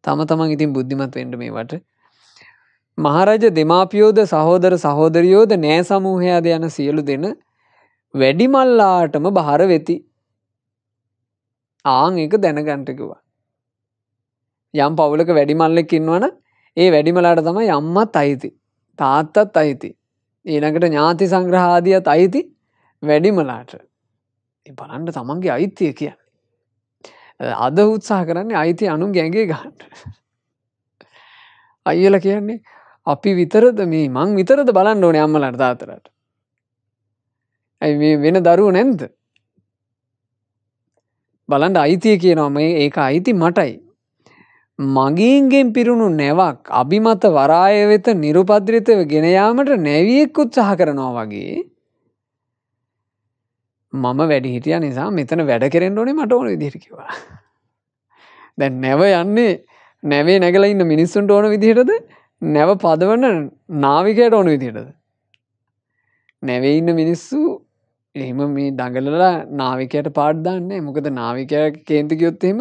තම තමන් ඉතින් බුද්ධිමත් වෙන්ඩ මේවට. මහරජ දෙමාපියෝද සහෝදර සහෝදරියෝද නෑ සමූහයාද යන සියලු දෙන වැඩිමල්ලාටම බහර වෙති. ආං එක දැනගන්ටකිවා යම් පවුලක වැඩිමල්ලෙක් ඉන්නවන ඒ වැඩිමලාට තම යම්මත් අයිති තාත්තත් අයිති ඊළඟට ඥාති සංග්‍රහාදියත් අයිති වැඩිමලාට. බලන්ට තමන්ගේ අයිතිය කියන්න. අද උත්සාහ කරන්නේ අයිති අනු ගැගේ ගන්නට අයිල කියන්නේ අපි විතරද මේ මං විතරද බලන්න ඕන අම්මලට තාතරට ඇයි මේ වෙන දරුව නැන්ද බලන්ට අයිතිය කියනවා මේ ඒක අයිති මටයි. මගීන්ගෙන් පිරුණු නැවක් අභිමත වරාය වෙත නිරුපද්‍රිතව ගෙනයාමට නැවියෙක් උත්සාහ කරනවා වගේ මම වැඩි හිටිය නිසා මෙතන වැඩ කෙරෙන් ඕනේ මට ඕන විදිහටකිවා දැන් නැව යන්නේ නැවේ නැගල ඉන්න මිනිස්සුන්ට ඕන විදිහටද? නැව පදවන්න නාවිකයට ඕන විදිහටද නැවේ ඉන්න මිනිස්සු එහෙම මේ දඟලලා නාවිකයට පාඩ්දාන්නේ මොකද නාවිකය කේන්තිකයොත්තෙම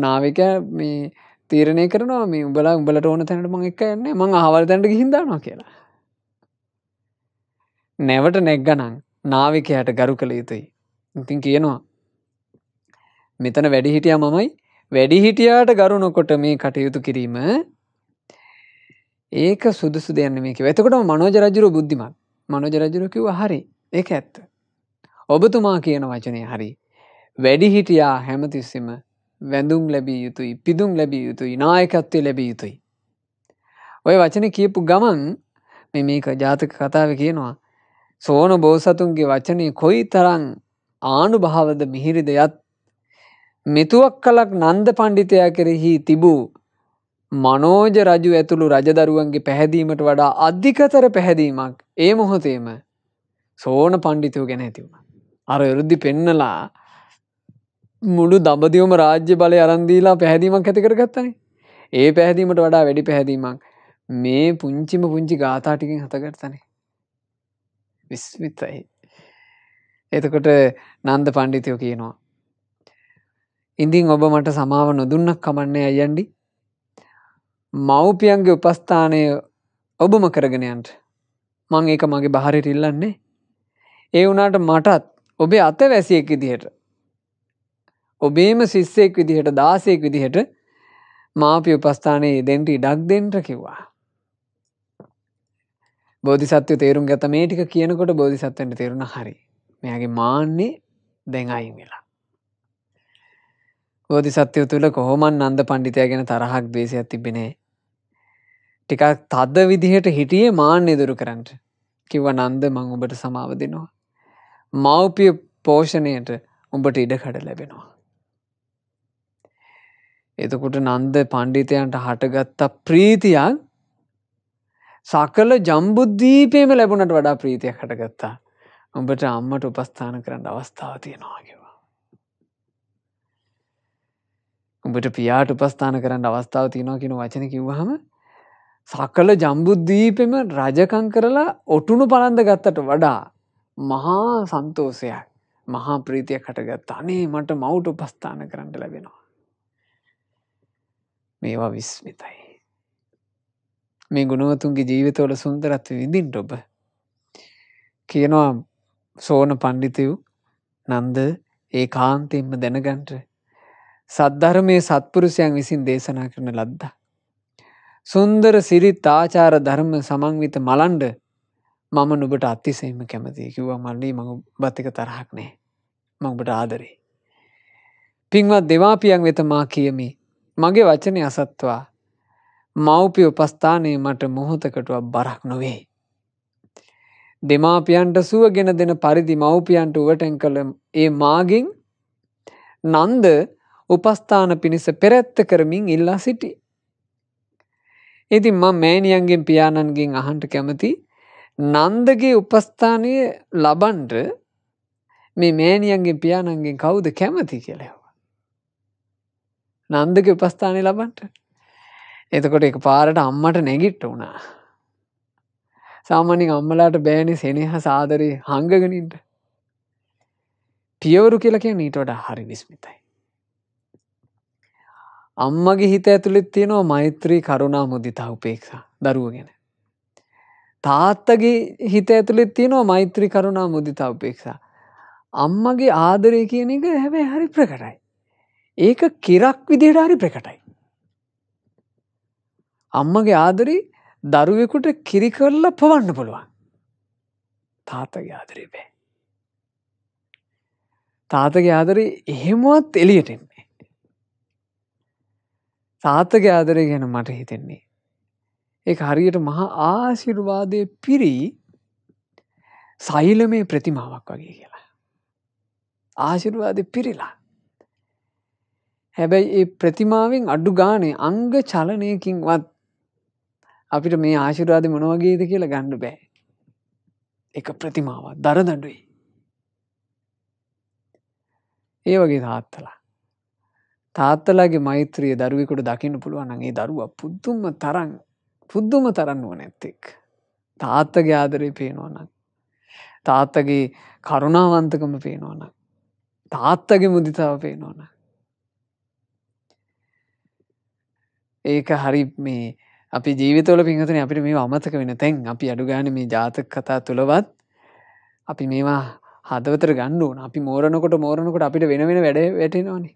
නාවික මේ තීරණය කරනවා මේ උඹලා උඹලට ඕන තැනට මං එක යන්නේ මං අහවල් තැනට ගිහින්දානවා කියලා. නැවට නැග්ගනං නාවිකයට ගරු කළ යුතුයි. ඉතින් කියනවා මෙතන වැඩිහිටිය මමයි. වැඩිහිටියාට ගරු නොකොට මේ කටයුතු කිරීම ඒක සුදුසු දෙයන්න මේක එතකොට මනෝජ රජුරු බුද්ධිමත්. මනෝජ රජුරු කිව්ව හරි ඒක ඇත්ත. ඔබතුමා කියන වචනය හරි. වැඩිහිටියා හැමතිස්සෙම වැඳුම් ලැබිය යුතුයි පිදුම් ලැබිය යුතුයි නායකත්වය ලැබිය යුතුයි. ඔය වචන කියපු ගමන් මේ මේක ජාතක කතාව කියනවා සෝන බෝසතුන්ගේ වචනය කොයි තරං ආනු භාවද මිහිරිද යත් මෙතුවක් කලක් නන්ද පණ්ඩිතයා කෙරෙහි තිබූ මනෝජ රජු ඇතුළු රජදරුවන්ගේ පැහැදීමට වඩා අධිකතර පැහැදීමක් ඒ මොහොතේම සෝන පණ්ඩිතයෝ ගැන ඇතිවුණ. අර එරුද්ධි පෙන්නලා මුළු දඹදිවම රාජ්‍ය බලය අරන්දීලා පැහැදීමක් ඇති කරගත්තනේ. ඒ පැහැදීමට වඩා වැඩි පැහැදීමක් මේ පුංචිම පුංචි ගාථාටිකින් හතගත්තනේ. විස්මිතයි. එතකොට නන්ද පණ්ඩිතයෝ කියනවා ඉඳින් ඔබ මට සමාව නොදුන්නක් කමන්නේ අයන්ඩි මව්පියන්ගේ උපස්ථානය ඔබම කරගෙනයන්ට මං ඒක මගේ බහරිට ඉල්ලන්නේ ඒ වුණට මටත් ඔබේ අත වැසියෙක් විදිහට ඔබේම ශිස්සයෙක් විදිහට දාසයෙක් විදිහට මාපි උපස්ථානයේ දෙන්ට ඉඩක් දෙන්ට කිව්වා. බෝධිසත්වය තේරුම් ගත මේ ටික කියනකොට බෝධිසත්වයට තේරුණ හරි මෙයාගේ මාන්නේ දැඟයින් වෙලා. බෝධිසත්වය තුළ කොහොමන් නන්ද පණ්ඩිතය ගැන තරහක් දේශයක් තිබෙනේ. ටිකක් තද විදිහට හිටියේ මාන්‍ය දුරු කරන්නට කිව්ව නන්ද මං ඔබට සමාව දෙනවා. මව්පිය පෝෂණයට උඹට ඉඩ කඩ ලැබෙනවා. එතකොට නන්ද පණ්ඩිතයන්ට හටගත්ත ප්‍රීතියක් සකල ජම්බුද්ධීපයම ලැබුණට වඩා ප්‍රීතියක් හටගත්තා. උඹට අම්මට උපස්ථාන කරන්න අවස්ථාව තියෙනවා කිවා. උඹට පියාට උපස්ථාන කරන්න අවස්ථාව තියෙනවා කියන වචන කිව්වහම සකල ජම්බුද්ධීපෙම රජකං කරලා ඔටුනු පලන්ද ගත්තට වඩා මහා සන්තෝසයක් මහා ප්‍රීතියක් හටගත් අනේ මට මවුට උපස්ථාන කරන්න ලැබෙනවා. මේවා විස්මිතයි. මේ ගුණවතුන්ගේ ජීවිතවල සුන්දරත්ව විඳින්ට ඔබ කියනවා සෝන පණ්ඩිතයු නන්ද ඒ කාන්තයෙන්ම දැනගන්ට සද්ධර්මය සත්පුරුෂයන් විසින් දේශනා කරන ලද්දා. සුන්දර සිරිත් ආචාර ධර්ම සමංවිත මලන්ඩ මම නුබට අත්තිසේම කැමති කිව්ව මල්ලි මඟ බත්තික තරහක් නෑ මංබට ආදරේ. පින්වත් දෙමාපියන් වෙත මා කියමි මගේ වචනය අසත්වා මව්පි උපස්ථානයේ මට මොහොතකටුවක් බරක් නොවේ. දෙමාපියන්ට සුවගෙන දෙන පරිදි මව්පියන්ට උවටැන් කළ ඒ මාගින් නන්ද උපස්ථාන පිණිස පෙරැත්ත කරමින් ඉල්ලා සිටි. ඉතින් මං මෑණියන්ගෙන් පියාණන්ගෙන් අහන්ට කැමති නන්දගේ උපස්ථානය ලබන්ට මේ මෑණියන්ගේ පියාණන්ගෙන් කවුද කැමති කියලෙවා. නන්දගේ උපස්ථානය ලබන්ට එතකොට එක පාරට අම්මට නැගිට්ට වුණා. සාමාන්‍යයෙන් අම්මලාට බෑනේ සෙනෙහ සාදරේ හංගගෙනින්ට. පියවරු කියලා කියන ඊට වඩා හරි විස්මිතයි. අම්මගේ හිත ඇතුළෙත් තියෙනවා මෛත්‍රී කරුණා මුදිතා උපේක්ෂා දරුව ගැන. තාත්තගේ හිත ඇතුළෙත් තියෙනවා මෛත්‍රී කරුණා මුදිතා උපේක්ෂා. අම්මගේ ආදරය කියන එක හැබැයි හරි ප්‍රකටයි. ඒක කිරක් විදිහට හරි ප්‍රකටයි. අම්මගේ ආදරේ දරුවෙකුට කිරි කරලා පවන්න පුළුවන්. තාත්තගේ ආදරේ බෑ. තාතගේ ආදරේ එහෙමවත් එළියට එන්නේ. තාත්තගේ ආදරය ගැන මට හිතෙන්නේ. ඒක හරියට මහා ආශිර්වාදය පිරී සෛලමය ප්‍රතිමාවක් වගේ කියලා. ආශිර්වාද පිරිලා. හැබැයි ඒ ප්‍රතිමාවෙන් අඩු ගානේ අංග චලනයකින්වත් අපිට මේ ආශිර්වාද මොනවගේද කියලා ගණ්ඩ බෑ. එක ප්‍රතිමාවත් දරදඩුයි. ඒ වගේ තාත්තලා. තාත්තලාගේ මෛත්‍රිය දරුවෙකුට දකින්න පුළුවන්ගේ දරුව පුද්දුම තරන් පුද්දුම තරන්නුව නැත්තෙක්. තාත්තගේ ආදරය පේනවනක්. තාත්තගේ කරුණාවන්තකම පේනවන. තාත්තගේ මුදිතාව පේනවන. ඒක හරි මේ අපි ජීවිතවල පිහතන අපිට මේ අමතක වෙන තැන් අපි අඩුගාන මේ ජාතක කතා තුළවත් අපි මේවා හදවතර ගණ්ඩුවන අපි මෝරණකොට මෝරණකොට අපිට වෙන වෙන වැඩ වැටෙනවානේ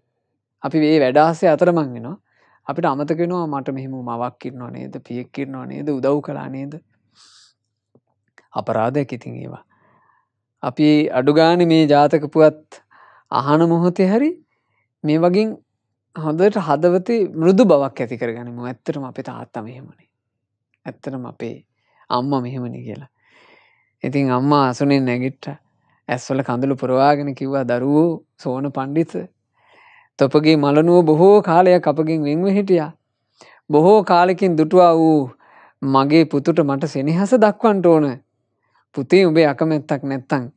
අපි ඒ වැඩාසේ අතරමං වෙනවා. අපිට අමතකෙනවා මට මෙහෙම මවක් කිරනවා නේද පියෙක් කිරනවා නේද උදව් කලා නේද? අපරාධයක් ඉතින් ඒවා. අපි අඩුගාන මේ ජාතකපුවත් අහන මොහොතේ හරි මේ වගින් හොඳට හදවතේ මෘදු බවක් ඇති කරගනිම. ඇත්තරම අපේ තාත්තා මෙහෙමනේ. ඇත්තරම අපේ අම්ම මෙහෙමනි කියලා. ඉතින් අම්මා අසුනෙන් නැගිට්ට. ඇස්වල කඳුළු පුරවාගෙන කිව්වා දරුවෝ සෝන පණ්ඩිත තොපගේ මලනුව බොහෝ කාලයක් අපගෙන් වෙන්ව හිටියා. බොහෝ කාලෙකින් දුටුවා වූ මගේ පුතුට මට සෙනෙහස දක්වන්ට ඕන පුතේ උබේ අකමැත්තක් නැත්තං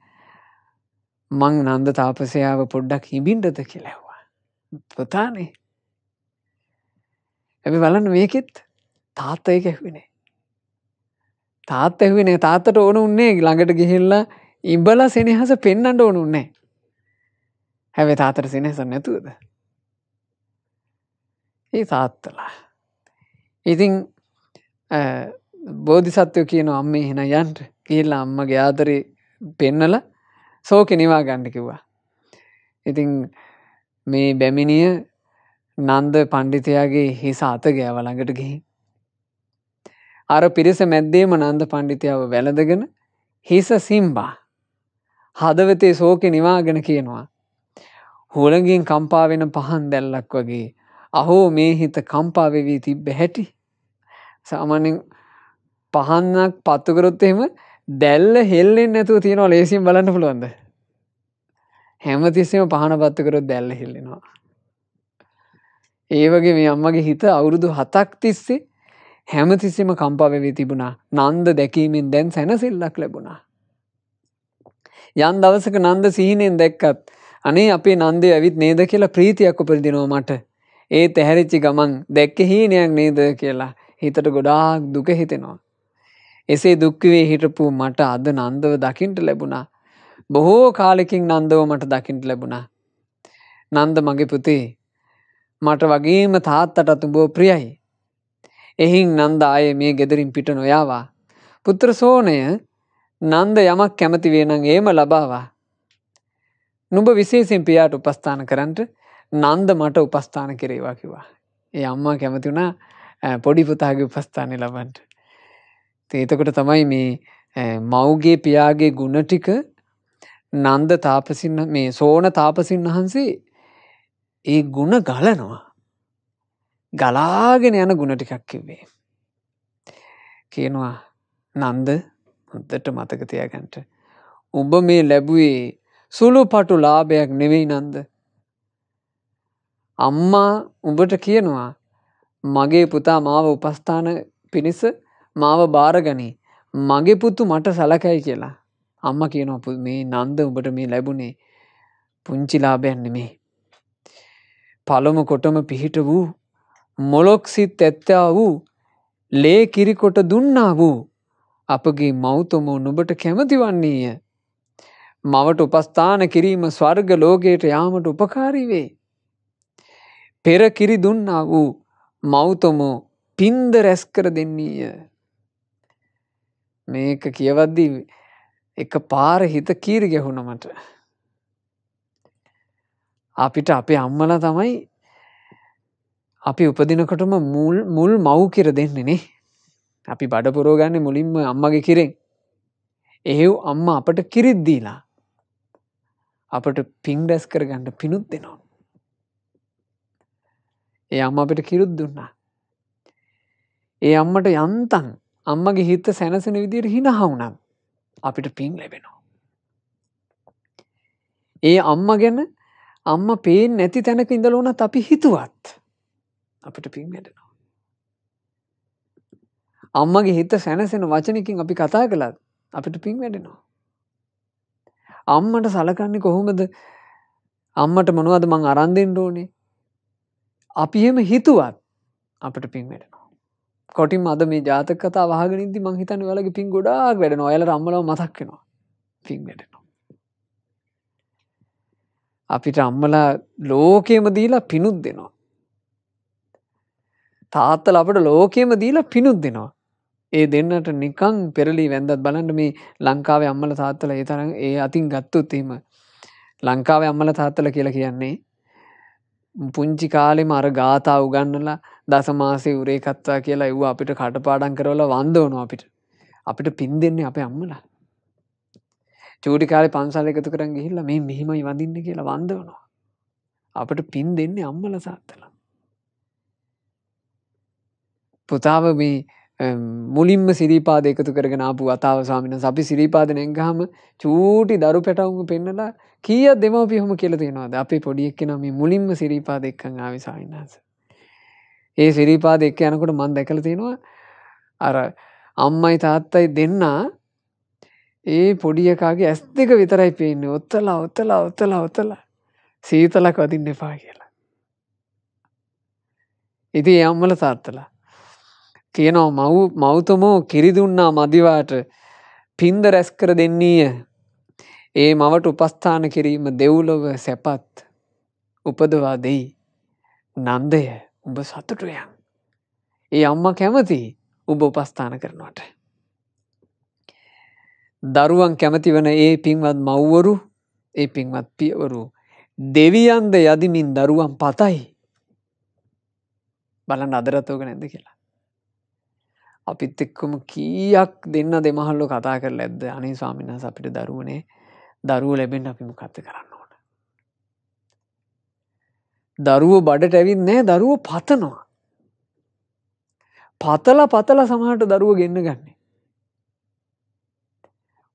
මං නන්ද තාපසයාව පොඩ්ඩක් හිබින්ටද කියලැව්වා. පුතානේ ඇබි බලන්න මේකෙත් තාත්ත එක ඇහුවනේ. තාත්ත ඇහුවනේ තාත්තට ඕන උන්නේ ළඟට ගිහිල්ලා ඉබල සෙනෙහස පෙන්න්නට ඕන උන්නේ හැබැ තාතර සෙනෙහස නැතුවද ඒ තාත්තලා. ඉතිං බෝධිසත්වය කියන අම්මේ හෙන යන්ට කියල්ලා අම්මගේ ආදරේ පෙන්නල සෝක නිවා ගණ්ඩ කිව්වා. ඉතිං මේ බැමිණිය නන්ද පණ්ඩිතයාගේ හිස අත ගෑව ළඟට ගිහි අර පිරිස මැද්දේම නන්ද පණ්ඩිතයාව වැළඳගෙන හිස සිම්බා හදවතේ සෝකෙ නිවාගෙන කියනවා. හොළඟින් කම්පාවෙන පහන් දැල්ලක් වගේ. අහෝ මේ හිත කම්පාවෙවී තිබ්බ හැටි. සාමාන්‍යෙන් පහන්නක් පත්තුකරොත් එහෙම දැල්ල හෙල්ලෙන් නැතුව තියෙනවා ලේසිම් බලන්න පුළුවන්ද? හැමතිස්සෙම පහන පත්තුකරොත් දැල්ල හෙල්ලෙනවා. ඒ වගේ මේ අම්මගේ හිත අවුරුදු හතක් තිස්සේ හැමතිස්සෙම කම්පාවෙවී තිබුණා. නන්ද දැකීමෙන් දැන් සැනසිල්ලක් ලැබුණා. යන් දවසක නන්ද සිහිනෙන් දැක්කත් අනේ අපේ නන්දේ ඇවිත් නේද කියලා ප්‍රීතියක් උපරිදිනවා මට ඒ තැහැරිච්චි ගමන් දැක්ක හීනයක් නේද කියලා හිතට ගොඩාක් දුක හිතෙනවා. එසේ දුක්වේ හිටපු මට අද නන්දව දකිින්ට ලැබුණා. බොහෝ කාලෙකින් නන්දව මට දකිින්ට ලැබුණා. නන්ද මගේ පුතේ මට වගේම තාත්තට උඹෝ ප්‍රියයි. එහින් නන්ද ආය මේ ගෙදරින් පිට නොයාවා. පුත්‍ර සෝනය නන්ද යමක් කැමති වේ නම් ඒම ලබාවා. නුඹ විශේෂයෙන් පියාට උපස්ථාන කරන්නට නන්ද මට උපස්ථාන කෙරේවා කිව්වා. ඒ අම්මා කැමති වුණා පොඩි පුතාගේ උපස්ථානය ලබන්ට. ඒතකොට තමයි මේ මව්ගේ පියාගේ ගුණ ටික නන්ද තාපසින්න මේ සෝන තාපසින් වහන්සේ ඒ ගුණ ගලනවා. ගලාගෙන යන ගුණ ටිකක් කිව්වේ. කියනවා නන්ද හොද්දට මතක තියාගන්ට. උඹ මේ ලැබුවේ සුළු පටු ලාභයක් නෙවෙයි නන්ද. අම්මා උඹට කියනවා මගේ පුතා මාව උපස්ථාන පිණිස මාව බාරගනී. මගේ පුතු මට සලකයි කියලා. අම්ම කියනවා මේ නන්ද උඹට මේ ලැබුණේ පුංචිලාභයන් නෙමේ පළමු කොටම පිහිට වූ මොලොක් සිත් ඇත්තා වූ ලේ කිරිකොට දුන්නා වූ අපගේ මෞතමෝ නුබට කැමති වන්නේය. මවට උපස්ථාන කිරීම ස්වර්ග ලෝකයට යාමට උපකාරී වේ පෙර කිරි දුන්නා වූ මෞතමෝ පින්ද රැස්කර දෙන්නීය. මේක කියවද්දී එක පාර හිත කීරි ගැහුණ මට. අපිට අපේ අම්මල තමයි අපි උපදිනකොටම මුල් මුල් මව් කිර දෙන්නේ නේ. අපි බඩ පුරෝගන්නේ මුලින්ම අම්මගේ කිරෙන්. එහෙව් අම්ම අපට කිරිද්දීලා. අපට පින් රැස් කරගන්න පිණුත් දෙනවා. ඒ අම්ම අපිට කිරුත් දුන්නා. ඒ අම්මට යන්තන් අම්මගේ හිත සැනසෙන විදියට හිනහවුනම් අපිට පින් ලැබෙනවා. ඒ අම්ම ගැන අම්ම පේෙන් නැති තැනක ඉඳලෝනත් අපි හිතුවත් අපිට පින් වැඩෙනවා. අම්මගේ හිත සැනසෙන වචනකින් අපි කතා කළත් අපිට පින් වැඩෙනවා. අම්මට සලකන්නේ කොහොමද අම්මට මොනවද මං අරන්දෙන්ට ඕනේ අපි එහෙම හිතුවත් අපට පින් වැඩෙනවා. කොටින් අද මේ ජාතක කතා වහගෙන ඉද්දි මං හිතන්නේ ඔයාලගේ පින් ගොඩාක් වැඩෙනවා. ඔයාලට අම්මලව මතක් වෙනවා. පින් වැඩෙනවා. අපිට අම්මලා ලෝකෙම දීලා පිනුත් දෙනවා. තාත්තලා අපට ලෝකෙම දීලා පිනුත් දෙනවා. ඒ දෙන්නට නිකං පෙරලි වැන්දත් බලන්න මේ ලංකාවේ අම්මල තාත්තල ඒ තරම් ඒ අතින් ගත්තොත් එහෙම ලංකාවේ අම්මල තාත්තල කියලා කියන්නේ පුංචි කාලෙම අර ගාථා උගන්නලා දසමාසේ උරේකත්වා කියලා එව්වා අපිට කටපාඩම් කරවලා වන්දවනවා අපිට. අපිට පින් දෙන්නේ අපේ අම්මලා. චූටි කාලේ පන්සල් එකතු කරන් ගිහිල්ලා මේ මෙහිමයි වඳින්න කියලා වන්දවනවා. අපිට පින් දෙන්නේ අම්මලා සාත්තලා. පුතාව මේ මුලින්ම සිරිපාද එකතු කරගෙන ආපු අතාව ස්වාමින අපි සිරිපාද නැංගහම චූටි දරු පැටවුම පෙන්නලා කිය දෙමවපියහොම කියල තියෙනවාද අපේ පොඩියෙක් කෙන මේ මුලින්ම සිරිපාද එක්කං ආවි සාවින්නස. ඒ සිරිපාද එක්ක යනකොට මන් දැකල තියෙනවා අර අම්මයි තාත්තයි දෙන්නා ඒ පොඩියකාගේ ඇස් දෙක විතරයි පේන්නේ ඔත්තලා ඔත්තලා ඔත්තලා ඔත්තලා සීතලක් වදින්න එපා කියලා. ඉති අම්මල තාත්තලා කියනවා මව් මෞතමෝ කිරිදුන්නා මදිවාට. පින්ද රැස්කර දෙන්නීය. ඒ මවට උපස්ථාන කිරීම දෙව්ලොව සැපත්. උපදවා දෙයි. නන්දය උඹ සතුටුයන් ඒ අම්ම කැමති උඹ උපස්ථාන කරනවට. දරුවන් කැමති වන ඒ පින්වත් මව්වරු ඒ පින්වත් පියවරු දෙවියන්ද යදිමින් දරුවන් පතයි. බලන්න අදරතෝක නැද කියලා. අපිත් එක්කොම කීයක් දෙන්න දෙමහල්ලෝ කතා කර ඇද්ද අනේ ස්වාමිනහස අපිට දරුවනේ දරුව ලැබෙන් අපි මොකත්ත කරන්න ඕන. දරුව බඩට ඇවිත් නෑ දරුව පතනවා. පතල පතල සමහට දරුව ගෙන්න්න ගන්නේ.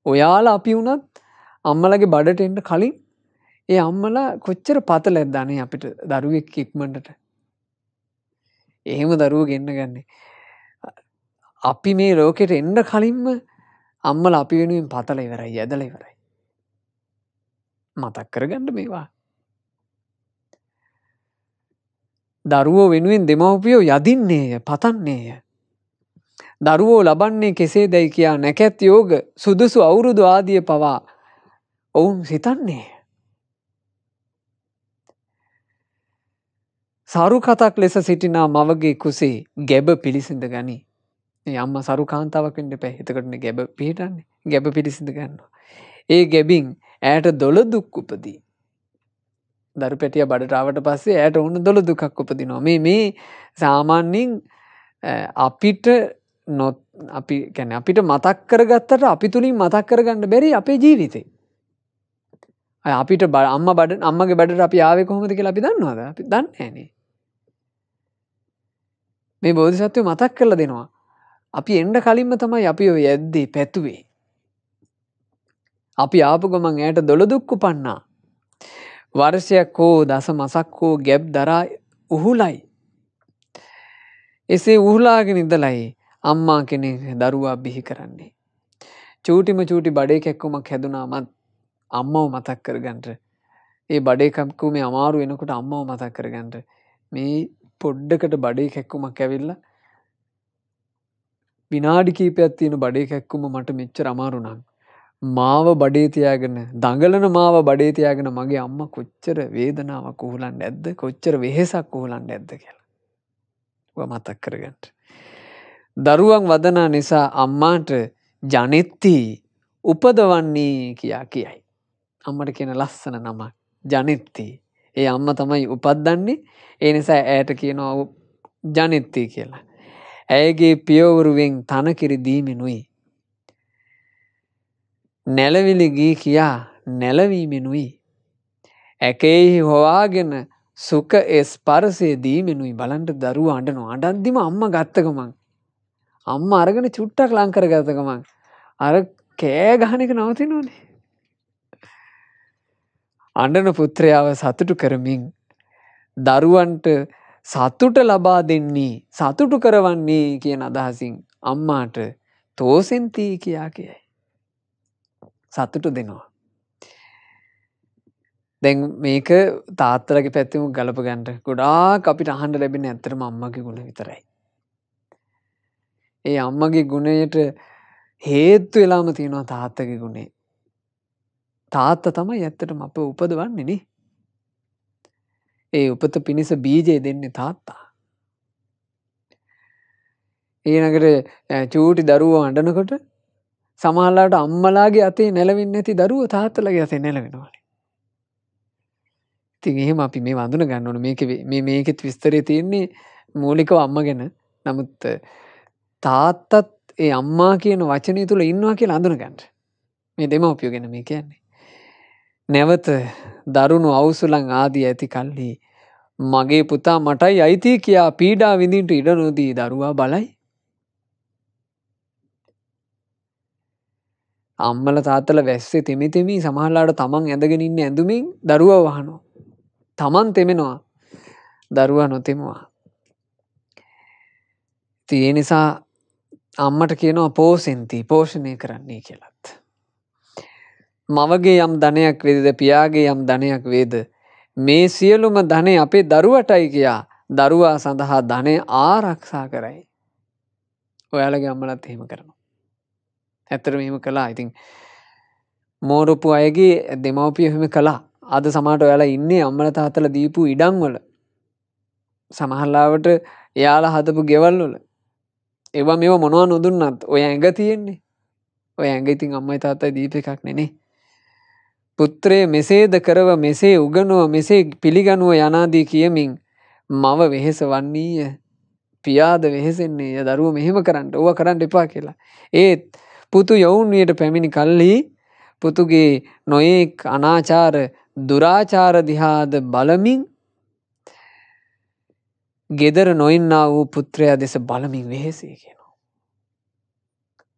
ඔයාලා අපි වුණත් අම්මලගේ බඩට එන්ට කලින් ඒ අම්මලා කොච්චර පතල ඇද්දානේ අපිට දරුවෙක් ඉක්මටට එහෙම දරුව ගෙන්න්න ගන්නේ අපි මේ ලෝකෙට එන්න කලින්ම අම්මල අපි වෙනුවෙන් පතල ඉවරයි ඇදල ඉවරයි මතක් කරගන්න මේවා. දරුවෝ වෙනුවෙන් දෙමවපියෝ යදින්නේය පතන්නේය. දරුවෝ ලබන්නේ කෙසේ දැයි කියා නැකැත් යෝග සුදුසු අවුරුදු ආදිය පවා ඔවුන් සිතන්නේ. සරු කතක් ලෙස සිටිනා මවගේ කුසේ ගැබ පිළිසිඳ ගනි. යම්ම සරු කාන්තාවකෙන්ට පැහිතකටන ගැබ පිහිටන්නේ. ගැබ පිරිසිදු ගන්නවා. ඒ ගැබින් ඇයට දොළ දුක් උපදී. දරු පැටිය බඩට ආවට පස්සේ ඇයට ඔන්න දොළ දුකක් උපදිනවා. මේ මේ සාමාන්‍යයෙන් අපිට නොත් අපි ගැන අපිට මතක් කරගත්තට අපි තුළින් මතක් කරගන්න බැරි අපේ ජීවිතේ. අපිට අම්ම බඩ අම්මගේ බඩට අපි ආවේ කොහොමද කියලා අපි දන්නවද? අපි දන්නේ නැහනේ. මේ බෝධිසත්වය මතක් කරලා දෙනවා. අපි එන්න කලින්ම තමයි අපි ඔය යද්දී පැතුවේ. අපි ආපු ගමන් ඇයට දොළදුක් උපන්නා. වර්ෂයක් හෝ දස මසක් හෝ ගැබ් දරා උහුලයි. එසේ උහුලාගෙන ඉඳලයි අම්මා කෙනෙක් දරුවා බිහි කරන්නේ. චූටිම චූටි බඩේ කැක්කුමක් හැදුනාමත් අම්මව මතක් කරගන්ට ඒ බඩේ කැක්කුමේ අමාරු වෙනකොට අම්මව මතක් කරගන්ට මේ පොඩ්ඩකට බඩේ කැක්කුමක් ඇවිල්ල විනාඩි කීපයක් තියෙන බඩේ කැක්කුම මට මෙච්චර අමාරුනම් මාව බඩේතියාගෙන දඟලන මාව බඩේතියාගෙන මගේ අම්ම කොච්චර වේදනාවක් කුහුලන් ඇද්ද කොච්චර වෙහෙසක් කුහුලන් ඇද්ද කියලා මතක් කරගට. දරුවන් වදනා නිසා අම්මාට ජනෙත්ති උපදවන්නේ කියා කියයි. අම්මට කියන ලස්සන නමක් ජනෙත්ති. ඒ අම්ම තමයි උපද්දන්නේ ඒ නිසා ඇයට කියනවා ජනෙත්ති කියලා. ඇයගේ පියවරුවෙන් තනකිරි දීමෙනුයි. නැලවිලි ගී කියා නැලවීමෙනුයි. ඇකෙහි හොවාගෙන සුක එස් පරසේ දීමෙනුයි බලන්ට දරුව අඩනවා අඩන්දිම අම්ම ගත්තකමං. අම්ම අරගෙන චුට්ටක් ලංකර ගතකමං. අර කෑ ගහන එක නවතින ඕනේ. අඩන පුත්‍රයාව සතුටු කරමින් දරුවන්ට සතුට ලබා දෙන්නේ සතුටු කරවන්නේ කියන අදහසින් අම්මාට තෝසෙන්තී කියා කියයි. සතුටු දෙනවා. දැන් මේක තාත්තරගේ පැත්තිම ගලප ගන්ට ගොඩාක් අපිට අහන්ඩ ලැබෙන ඇතරම අම්මගේ ගුණ විතරයි. ඒ අම්මගේ ගුණයට හේත්තු වෙලාම තියෙනවා තාත්තගේ ගුණේ. තාත්ත තමයි ඇත්තටම අප උපදවන්නේනේ. ඒ උපත පිණිස බීජය දෙන්නේ තාත්තා. ඊනකට චූටි දරුවෝ අඩනකොට සමහල්ලාට අම්මලාගේ අතේ නැලවෙන්න ඇති දරුව තාත්තලගේ අතේ නැලවෙනවාන. ඉතින් එහෙම අපි මේ වඳුන ගන්නවන මේක මේ මේකෙත් විස්තරය තියෙන්නේ මූලිකව අම්ම ගැන නමුත් තාත්තත් ඒ අම්මා කියන වචනය තුළ ඉන්නවා කියලා අඳුන ගන්නට මේ දෙමවපියෝ ගැන මේ කියන්නේ. නැවත දරුණු අවුසුලං ආදී ඇති කල්හි මගේ පුතා මටයි අයිති කියා පීඩා විඳින්ට ඉඩනොදී දරුවා බලයි. අම්මල තාත්තල වැස්සේ තෙමිතෙමි සමහල්ලාට තමන් ඇඳගෙනඉන්න ඇඳුමින් දරුව වහනෝ. තමන් තෙමෙනවා දරුවා නොතෙමවා. තිය නිසා අම්මට කියනවා පෝසෙන්ති පෝෂණය කරන්නේ කියලත්. මවගේ යම් ධනයක් වේද පියාගේ යම් ධනයක් වේද? මේ සියලුම ධනය අපේ දරුවටයි කියා දරුවා සඳහා ධනය ආරක්ෂා කරයි. ඔයාලගේ අම්මලත් එහෙම කරනවා. ඇත්තර මෙහෙම කලා ඉතින් මෝරපු අයගේ දෙමවපිය එහෙම කලා අද සමාට ඔයාලා ඉන්නේ අම්මල තාතල දීපු ඉඩංවල සමහල්ලාවට එයාලා හදපු ගෙවල්වල ඒවා මෙ මොනවා නොදුන්නත් ඔය ඇඟ තියෙන්නේ. ඔය ඇඟ ඉතින් අම්මයි තාත්තයි දීප එකක් නෙනේ පුත්‍රය මෙසේද කරව මෙසේ උගනුව මෙසේ පිළිගනුව යනාදී කියමින් මව වෙහෙස වන්නීය. පියාද වෙහෙසෙන්නේ ය දරුව මෙහෙම කරන්න. ඕව කරන්න එපා කියලා. ඒත් පුතු යොවුන්වියට පැමිණි කල්ලි පුතුගේ නොයෙක් අනාචාර දුරාචාර දිහාද බලමින් ගෙදර නොඉන්නා වූ පුත්‍රයා දෙස බලමින් වෙහෙසේ කියනවා.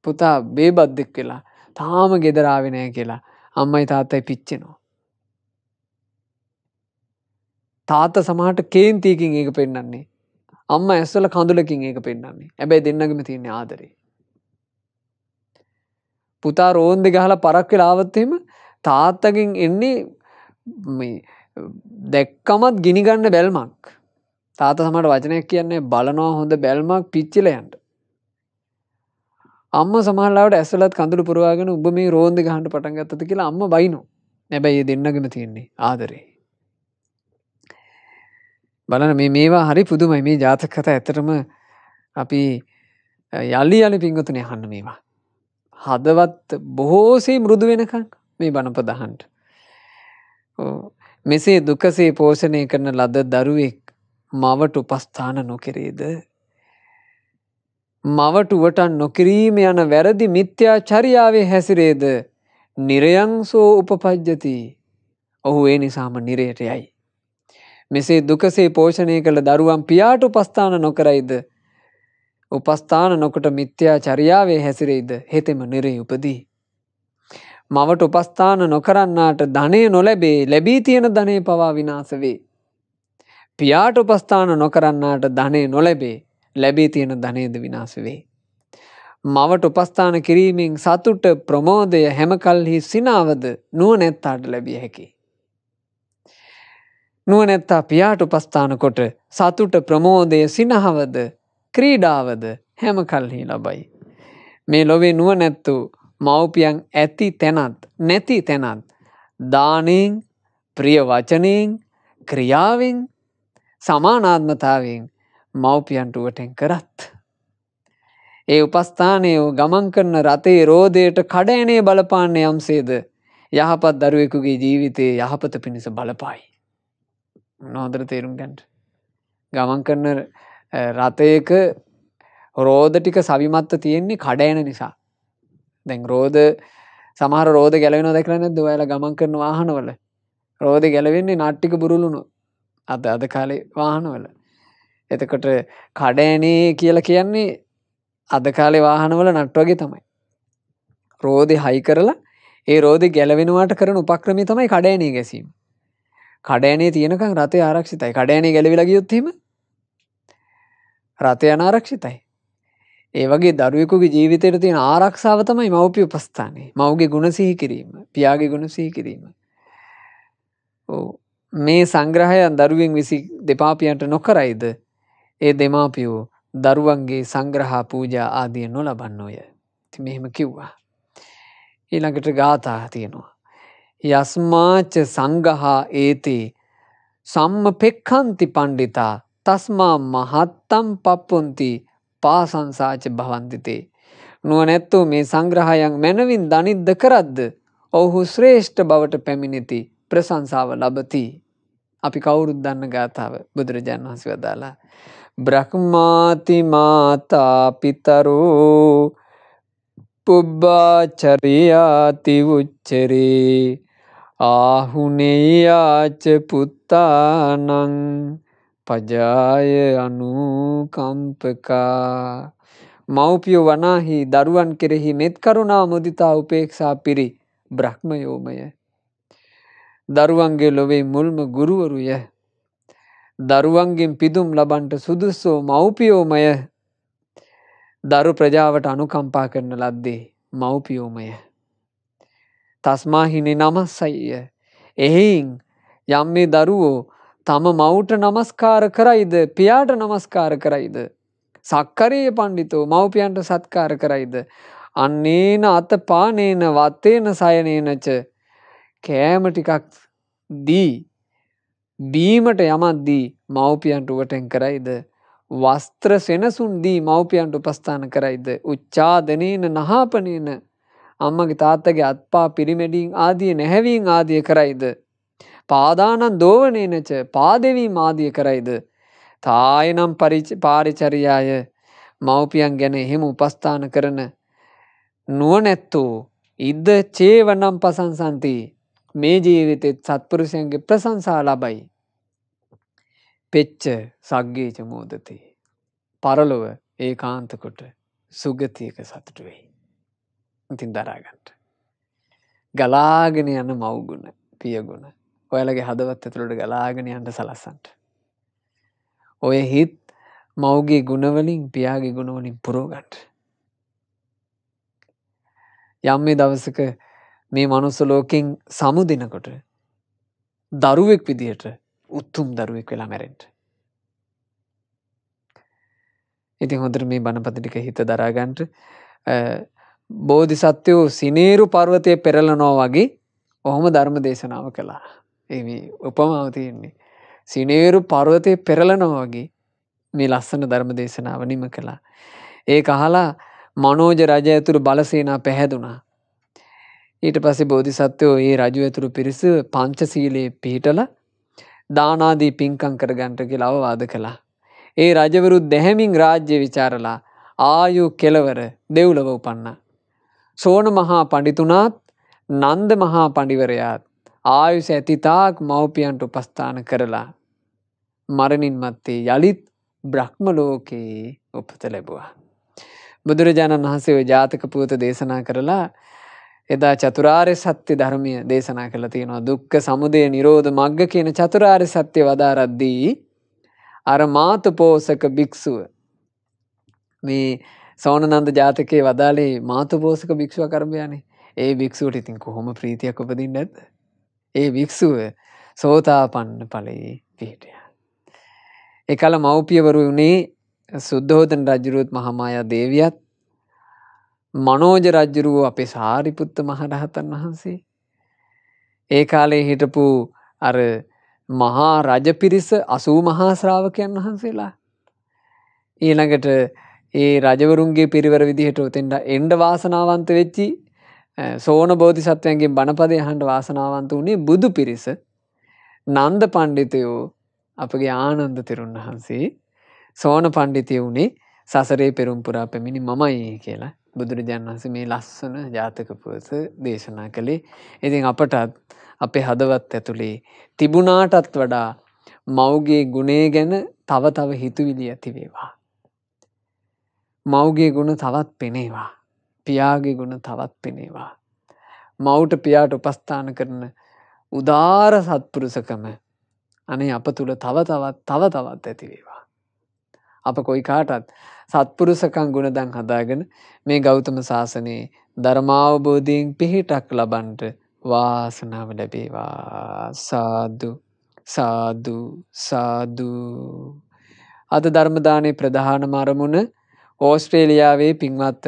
පුතා බේබද්දෙක් වෙලා. තාම ගෙදරාවෙනය කියලා. අම්මයි තාත්තයි පිච්චෙනවා. තාත්ත සමහට කේන්තියකින් ඒක පෙන්න්නන්නේ අම්ම ඇස්වල කඳුලකින් ඒක පෙන්න්නන්නේ ඇබැයි දෙන්නගම තියන්නේ ආදරේ. පුතා රෝන්දෙ ගහලා පරක් වෙලාවත්තෙම තාත්තකින් එන්නේ දැක්කමත් ගිනිගන්න බැල්මක් තාත සමට වචනයක් කියන්නේ බලනවා හොඳ බැල්මක් පිච්චිලයන්ට අම්ම සමහලාවට ඇසලත් කඳුළු පුරවාගෙන උබ මේ රෝන්ද ගහන්ට පටන් ගත්තති කියලා අම්ම බයිනු නැබැයි දෙන්නගෙන තියෙන්නේ ආදරේ. බලන මේ මේවා හරි පුදුමයි මේ ජාතක කත ඇතරම අපි යල්ලි යලි පින්ගතුන හන්න මේවා. හදවත් බොහෝසේ මෘදු වෙනකං මේ බණපදහන්ට. මෙසේ දුකසේ පෝෂණය කරන ලද දරුවෙක් මවට උපස්ථාන නොකෙරේද. මවට උවටන් නොකිරීම යන වැරදි මිත්‍යා චරියාවේ හැසිරේද නිරයංසෝ උපපජ්ජති ඔහු ඒ නිසාම නිරයට යයි. මෙසේ දුකසේ පෝෂණය කළ දරුවන් පියාට උපස්ථාන නොකරයිද උපස්ථාන නොකොට මිත්‍යා චරියාවේ හැසිරෙයිද හෙතෙම නිරේ උපදී. මවට උපස්ථාන නොකරන්නාට ධනය නොලැබේ ලැබී තියෙන ධනය පවා විනාස වේ. පියාට උපස්ථාන නොකරන්නාට ධනය නොලැබේ ලැබී තියෙන ධනයද විනාස වේ. මවට උපස්ථාන කිරීමෙන් සතුට ප්‍රමෝදය හැමකල්හි සිනාවද නුවණැත්තාට ලැබිය හැකි. නුවණැත්තා පියාට උපස්ථාන කොට සතුට ප්‍රමෝදය සිනහවද ක්‍රීඩාවද හැම කල්හි ලබයි. මේ ලොවේ නුවණැත්තු මව්පියන් ඇති තැනත් නැති තැනත් දානයෙන් ප්‍රිය වචනයෙන් ක්‍රියාවෙන් සමානාත්මතාවෙන් මව්පියන්ට උවටෙන් කරත්. ඒ උපස්ථානය ගමන් කරන රතේ රෝධයට කඩෑනේ බලපාන්න යම්සේද යහපත් දරුවෙකුගේ ජීවිතයේ යහපත පිණිස බලපායි. නොහොදර තේරුම් ගැන්ට. ගමන් කරන රථයක රෝධ ටික සවිමත්ත තියෙන්නේ කඩයන නිසා. දැන් රෝධ සමහර රෝධ ගැලවෙන දැකරන දොයල ගමන් කරන වාහනවල රෝධ ගැලවෙන්නේ නට්ටික බුරුලුණු අද අද කාලේ වාහනවල. එතකොට කඩෑනේ කියල කියන්නේ අද කාලේ වාහනවල නට්වගේ තමයි. රෝධය හයි කරලා ඒ රෝධ ගැලවෙනවාට කරන උපක්‍රමි තමයි කඩෑනේ ගැසීම. කඩෑනේ තියෙනකං රතය ආරක්ෂිතයි කඩෑනේ ගැලවිලා ගියොත්හෙම රථය අනාරක්ෂිතයි. ඒ වගේ දරුවෙකුගේ ජීවිතයට තියෙන ආරක්ෂාව තමයි මව්පිය උපස්ථානයේ. මව්ගේ ගුණ සිහි කිරීම, පියාගේ ගුණ සිහි කිරීම. මේ සංග්‍රහයන් දරුවෙන් විසි දෙපාපියන්ට නොකරයිද? ඒ දෙමාපියෝ දරුවන්ගේ සංග්‍රහ පූජා ආදිය නොලබන්නෝය. ඉතින් මෙහෙම කිව්වා. ඊළඟට ගාථා තියෙනවා. යස්මාච සංගහා ඒතේ සම්මපෙක්ඛන්ති පණ්ඩිතා තස්මා මහත්තම් පප්පොන්ති පාසංසාච භවන්තිතේ. නුවනැත්තෝ මේ සංග්‍රහයන් මැනවින් දනිද්ද කරද්ද ඔහු ශ්‍රේෂ්ඨ බවට පැමිණිති ප්‍රසංසාව ලබති. අපි කවුරුත් දන්න ගාථාව බුදුරජාණන් වහන්සේ වදාලා. බ්‍රහ්මාති මාතා පිතරෝ පුබ්බාචරියාති උච්චරේ ආහුනේයාච පුත්තානං පජාය අනුකම්පකා මව්පියෝ වනාහි දරුවන් කෙරෙහි මෙත් කරුණා මුදිතා උපේක්ෂා පිරි බ්‍රහ්මයෝමය. දරුවන්ගේ ලොවේ මුල්ම ගුරුවරුය. දරුවන්ගෙන් පිදුම් ලබන්ට සුදුස්සෝ මව්පියෝමය දරු ප්‍රජාවට අනුකම්පා කරන ලද්දේ මව්පියෝමය. තස්මාහිනි නමස්සයිය. එහෙයින් යම් මේ දරුවෝ තම මවුට නමස්කාර කරයිද පියාට නමස්කාර කරයිද. සක්කරයේ පණ්ඩිතෝ මව්පියන්ට සත්කාර කරයිද. අන්නේන අත පානේන වත්තේන සයනේනච කෑම ටිකක් දී බීමට යමත්දී මව්පියන්ට උවටෙන් කරයිද. වස්ත්‍ර සෙනසුන් දී මව්පියන්ට උපස්ථාන කරයිද. උච්චාදනේන නහාපනේන අම්මගේ තාත්තගේ අත්පා පිරිමැඩින් ආදිය නැහැවීම් ආදිය කරයිද. පාදානන් දෝවනේනච පාදෙවීම ආදිය කරයිද. තායනම් පාරිචරියාය මව්පියන් ගැන එහෙම උපස්ථාන කරන නුවනැත්තෝ ඉද්ද චේවනම් පසංසන්ති මේ ජීවිතෙත් සත්පුරුෂයන්ගේ ප්‍රසංසා ලබයි. පෙච්ච සග්ගේච මෝදති. පරලොව ඒ කාන්තකොට සුගතියක සතුටු වෙයි. ඉතින් දරාගන්ට. ගලාගෙන යන මව්ගුණ පියගුණ ඔයාලගේ හදවත් ඇතුළට ගලාගෙන යන්ට සලස්සන්ට. ඔය හිත් මවගේ ගුණවලින් පියාගේ ගුණවලින් පුරෝගට. යම් මේ දවසක මේ මනුස්ස ලෝකෙන් සමුදිනකොට දරුවෙක් විදිහට උත්තුම් දරුවෙක් වෙලා මැරෙන්ට. ඉතින් හොඳට මේ බණපතිටික හිත දරාගන්ට බෝධි සත්‍යයෝ සිනේරු පර්වතය පෙරලනෝ වගේ ඔහොම ධර්ම දේශනාව කළා. ඒ උපමාව තියෙන්නේ. සිනේරු පර්වතය පෙරලනවා වගේ මේ ලස්සන ධර්ම දේශනාව නිම කළා. ඒ අහලා මනෝජ රජ ඇතුළු බලසේනා පැහැදුනා. ඊට පස්සේ බෝධිසත්වයෝ ඒ රජු ඇතුළු පිරිස පංචසීලයේ පිහිටල දානාදී පින්කං කරගන්ට කියලා අවවාද කළා. ඒ රජවරුත් දැහැමින් රාජ්‍ය විචාරලා ආයු කෙලවර දෙව්ලව උපන්න. සෝන මහා පඩිතුනාත් නන්ද මහා පඩිවරයාත් ආයුස ඇතිතාක් මව්පියන්ට උපස්ථාන කරලා මරණින් මත්තේ යළිත් බ්‍රහ්ම ලෝකයේ උපත ලැබුවා. බුදුරජාණන් වහන්සේ ඔය ජාතක පුවත දේශනා කරලා එදා චතුරාර්ය සත්‍ය ධර්මය දේශනා කළ තියෙනවා දුක්ඛ සමුදය නිරෝධ මග්ග කියන චතුරාර්ය සත්‍ය වදාරද්දී අර මාතු පෝසක භික්ෂුව මේ සෝනනන්ද ජාතකයේ වදාලේ මාතු පෝසක භික්ෂුව කරඹයනේ ඒ භික්ෂුවට ඉතින් කොහොම ප්‍රීතියක් උපදින්නේ නැද්ද? ඒ භික්ෂුව සෝතාපන්න ඵලයේ පිහිටියා. එකල මව්පියවරු වුණේ සුද්ධෝදන රජුරුවත් මහමායා දේවියත් මනෝජ රජ්ජුරුව අපේ සාරිපුත්ත මහරහතන් වහන්සේ. ඒ කාලේ හිටපු අර මහා රජ පිරිස අසූ මහා ශ්‍රාවකයන් වහන්සේලා. ඊළඟට ඒ රජවරුන්ගේ පිරිවර විදිහට උතෙන්ට එන්ඩ වාසනාවන්ත වෙච්චි සෝන බෝධිසත්වයන්ගේ බණපදය හන්ට වාසනාවන්ත වනේ බුදු පිරිස නන්ද පණ්ඩිතයෝ අපගේ ආනන්ද තෙරුන් වහන්සේ සෝන පණ්ඩිතය වුණේ සසරේ පෙරුම්පුරා පැමිණි මමයි කියලා බුදුරජාන් වන්ස මේ ලස්සන ජාතකපුවස දේශනා කළේ ඉතින් අපටත් අපේ හදවත් ඇතුළේ තිබුණාටත් වඩා මවගේ ගුණේ ගැන තව තව හිතුවිලි ඇතිවේවා. මවගේ ගුණ තවත් පෙනේවා. පියාගේ ගුණ තවත් පෙනේවා. මවුට පියාට උපස්ථාන කරන උදාර සත්පුරුසකම අනේ අප තුළ තව තවත් තව තවත් ඇතිවේවා. අප කොයි කාටත් සත්පුරුසකං ගුණදන් හදාගෙන මේ ගෞතම ශාසනයේ ධර්මාවබෝධයෙන් පිහිටක් ලබන්ට වාසනාව ලැබේවා. සාදු සාදු සාදු. අද ධර්මදානයේ ප්‍රධාන මරමුණ ඕස්ට්‍රේලියාවේ පින්වත්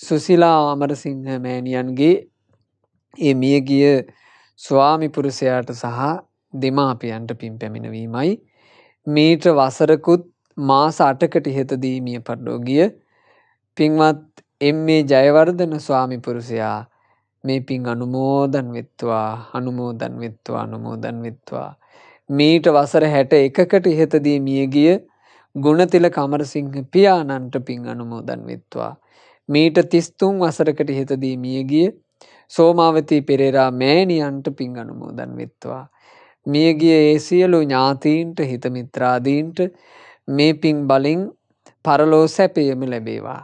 සුසිලා අමරසිංහ මෑණියන්ගේ ඒ මියගිය ස්වාමි පුරුෂයාට සහ දෙමාපියන්ට පින් පැමිණවීමයි. මීට වසරකුත් මාස අටකට ඉහතදී මිය පරලෝ ගිය පින්වත් එම් මේ ජයවර්ධන ස්වාමි පුරුෂයා මේ පින් අනුමෝදන් වෙත්වා අනුමෝදන් වෙත්වා අනුමෝදන් වෙත්වා. මීට වසර හැට එකකට ඉහතදී මියගිය ගුණතිල කමරසිංහ පියාණන්ට පින් අනුමෝදන් වෙත්වා. මීට තිස්තුන් වසරකට ඉහතදී මියගිය සෝමාවතී පෙරේරා මෑණියන්ට පින් අනුමෝදන් වෙත්වා. මියගිය ඒ සියලු ඥාතීන්ට හිතමිත්‍රාදීන්ට මේ පින් බලින් පරලෝ සැපයම ලැබේවා.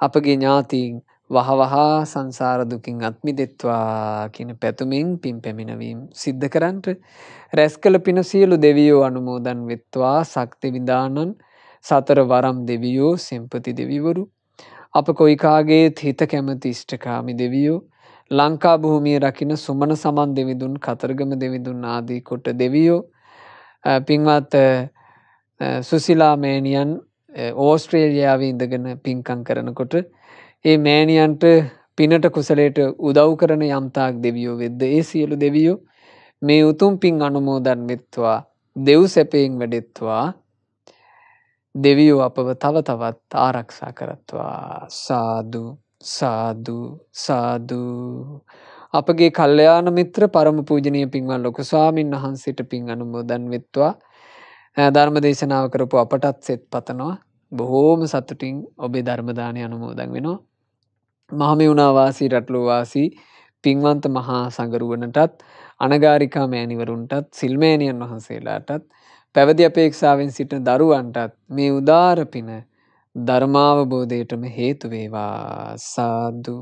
අපගේ ඥාතීන් වහවහා සංසාරදුකින් අත්මි දෙත්වා කියන පැතුමින් පින් පැමිණවීම් සිද්ධ කරන්ට රැස් කළ පින සියලු දෙවියෝ අනුමෝදන් වෙත්වා සක්ති විධානන් සතර වරම් දෙවියෝ සෙම්පති දෙවිවරු අප කොයිකාගේ හිත කැමති ඉෂ්ඨකාමි දෙවියෝ ලංකා භූමිය රකින සුමන සමන් දෙවිදුන් කතරගම දෙවිදුන් ආදී කොට දෙවියෝ පින්වත් සුසිලා මෑණියන් ඕස්ට්‍රේලියාව ඉඳගෙන පින්කං කරනකොට ඒ මෑණියන්ට පිනට කුසලයට උදව් කරන යම්තාක් දෙවියෝ වෙද්ද ඒ සියලු දෙවියෝ මේ උතුම් පින් අනුමෝදන් වෙත්වා දෙව් සැපයෙන් වැඩෙත්වා දෙවියෝ අපව තව තවත් ආරක්ෂා කරත්වා. සාදු සාදු සාදු. අපගේ කල්්‍යයාන මිත්‍ර පරම පූජනය පින්වන් ලොක ස්වාමීන් වහන්සේට පින් අනුමෝදන් වෙත්වා. ධර්ම දේශනාව කරපු අපටත් සෙත් පතනවා. බොහෝම සතුටින් ඔබේ ධර්මදානය අනුමෝදන් වෙනවා. මහමිවුණවාසී රටලුවාසී පින්වන්ත මහා සඟරුවනටත් අනගාරිකා මෑනිවරුන්ටත් සිල්මෑනියන් වහන්සේලාටත් පැවදි අපේක්ෂාවෙන් සිටින දරුවන්ටත් මේ උදාර පින ධර්මාවබෝධයටම හේතුවේවා සාදු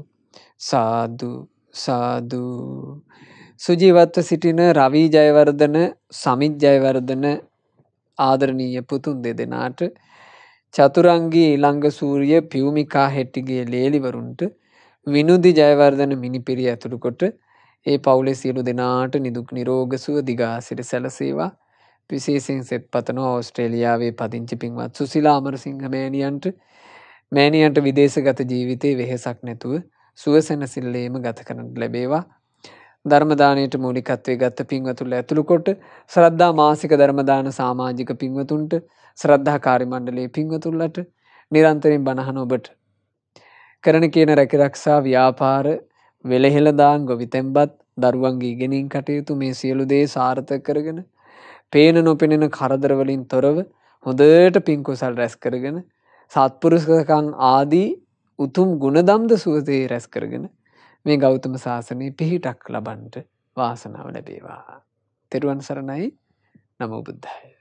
සාදු සාදු. සුජීවත්ව සිටින රවී ජයවර්ධන සමිත් ජයවර්ධන ආදරණීය පුතුන් දෙදෙනාට චතුරංගී ඉළංග සූරිය පියුමිකා හෙට්ටිගේ ලේලිවරුන්ට විනුදි ජයවර්ධන මිනිපිරි ඇතුළු කොට ඒ පවුලෙ සියලු දෙනාට නිදුක් නිරෝගසුව දිගාසිර සැලසේවා. විශේසිෙන් සෙත් පතනවා ඕස්ට්‍රේලියාවේ පදිංචි පින්වත් සුසිලා අමරසිංහ මෑණියන්ට. මෑණියන්ට විදේශගත ජීවිතය වෙහෙසක් නැතුව සුවසැනසිල්ලේම ගත කරනට ලැබේවා. ධර්මදානයට මූලිකත්වය ගත්ත පින්වතුල ඇතුළුකොට ශ්‍රද්ධා මාසික ධර්මදාන සාමාජික පින්වතුන්ට ශ්‍රද්ධා කාරි මණ්ඩලේ පින්වතුල්ලට නිරන්තරයෙන් බණහන ඔබට කරන කියන රැකිරක්ෂා ව්‍යාපාර වෙළහෙළදාන් ගොවිතැන්පත් දරුවන්ගේ ඉගෙනින් කටයුතු මේ සියලු දේ සාර්ථක කරගෙන පේන නොපෙනෙන කරදරවලින් තොරව හොඳට පින්කුසල් රැස් කරගෙන සත්පුරුෂකම් ආදී උතුම් ගුණදම්ද සුවසේ රැස් කරගෙන මේ ගෞතම ශාසනය පිහිටක් ලබන්ට වාසනාව ලැබේවා. තෙරුවන් සරණයි නමෝ බුද්ධාය.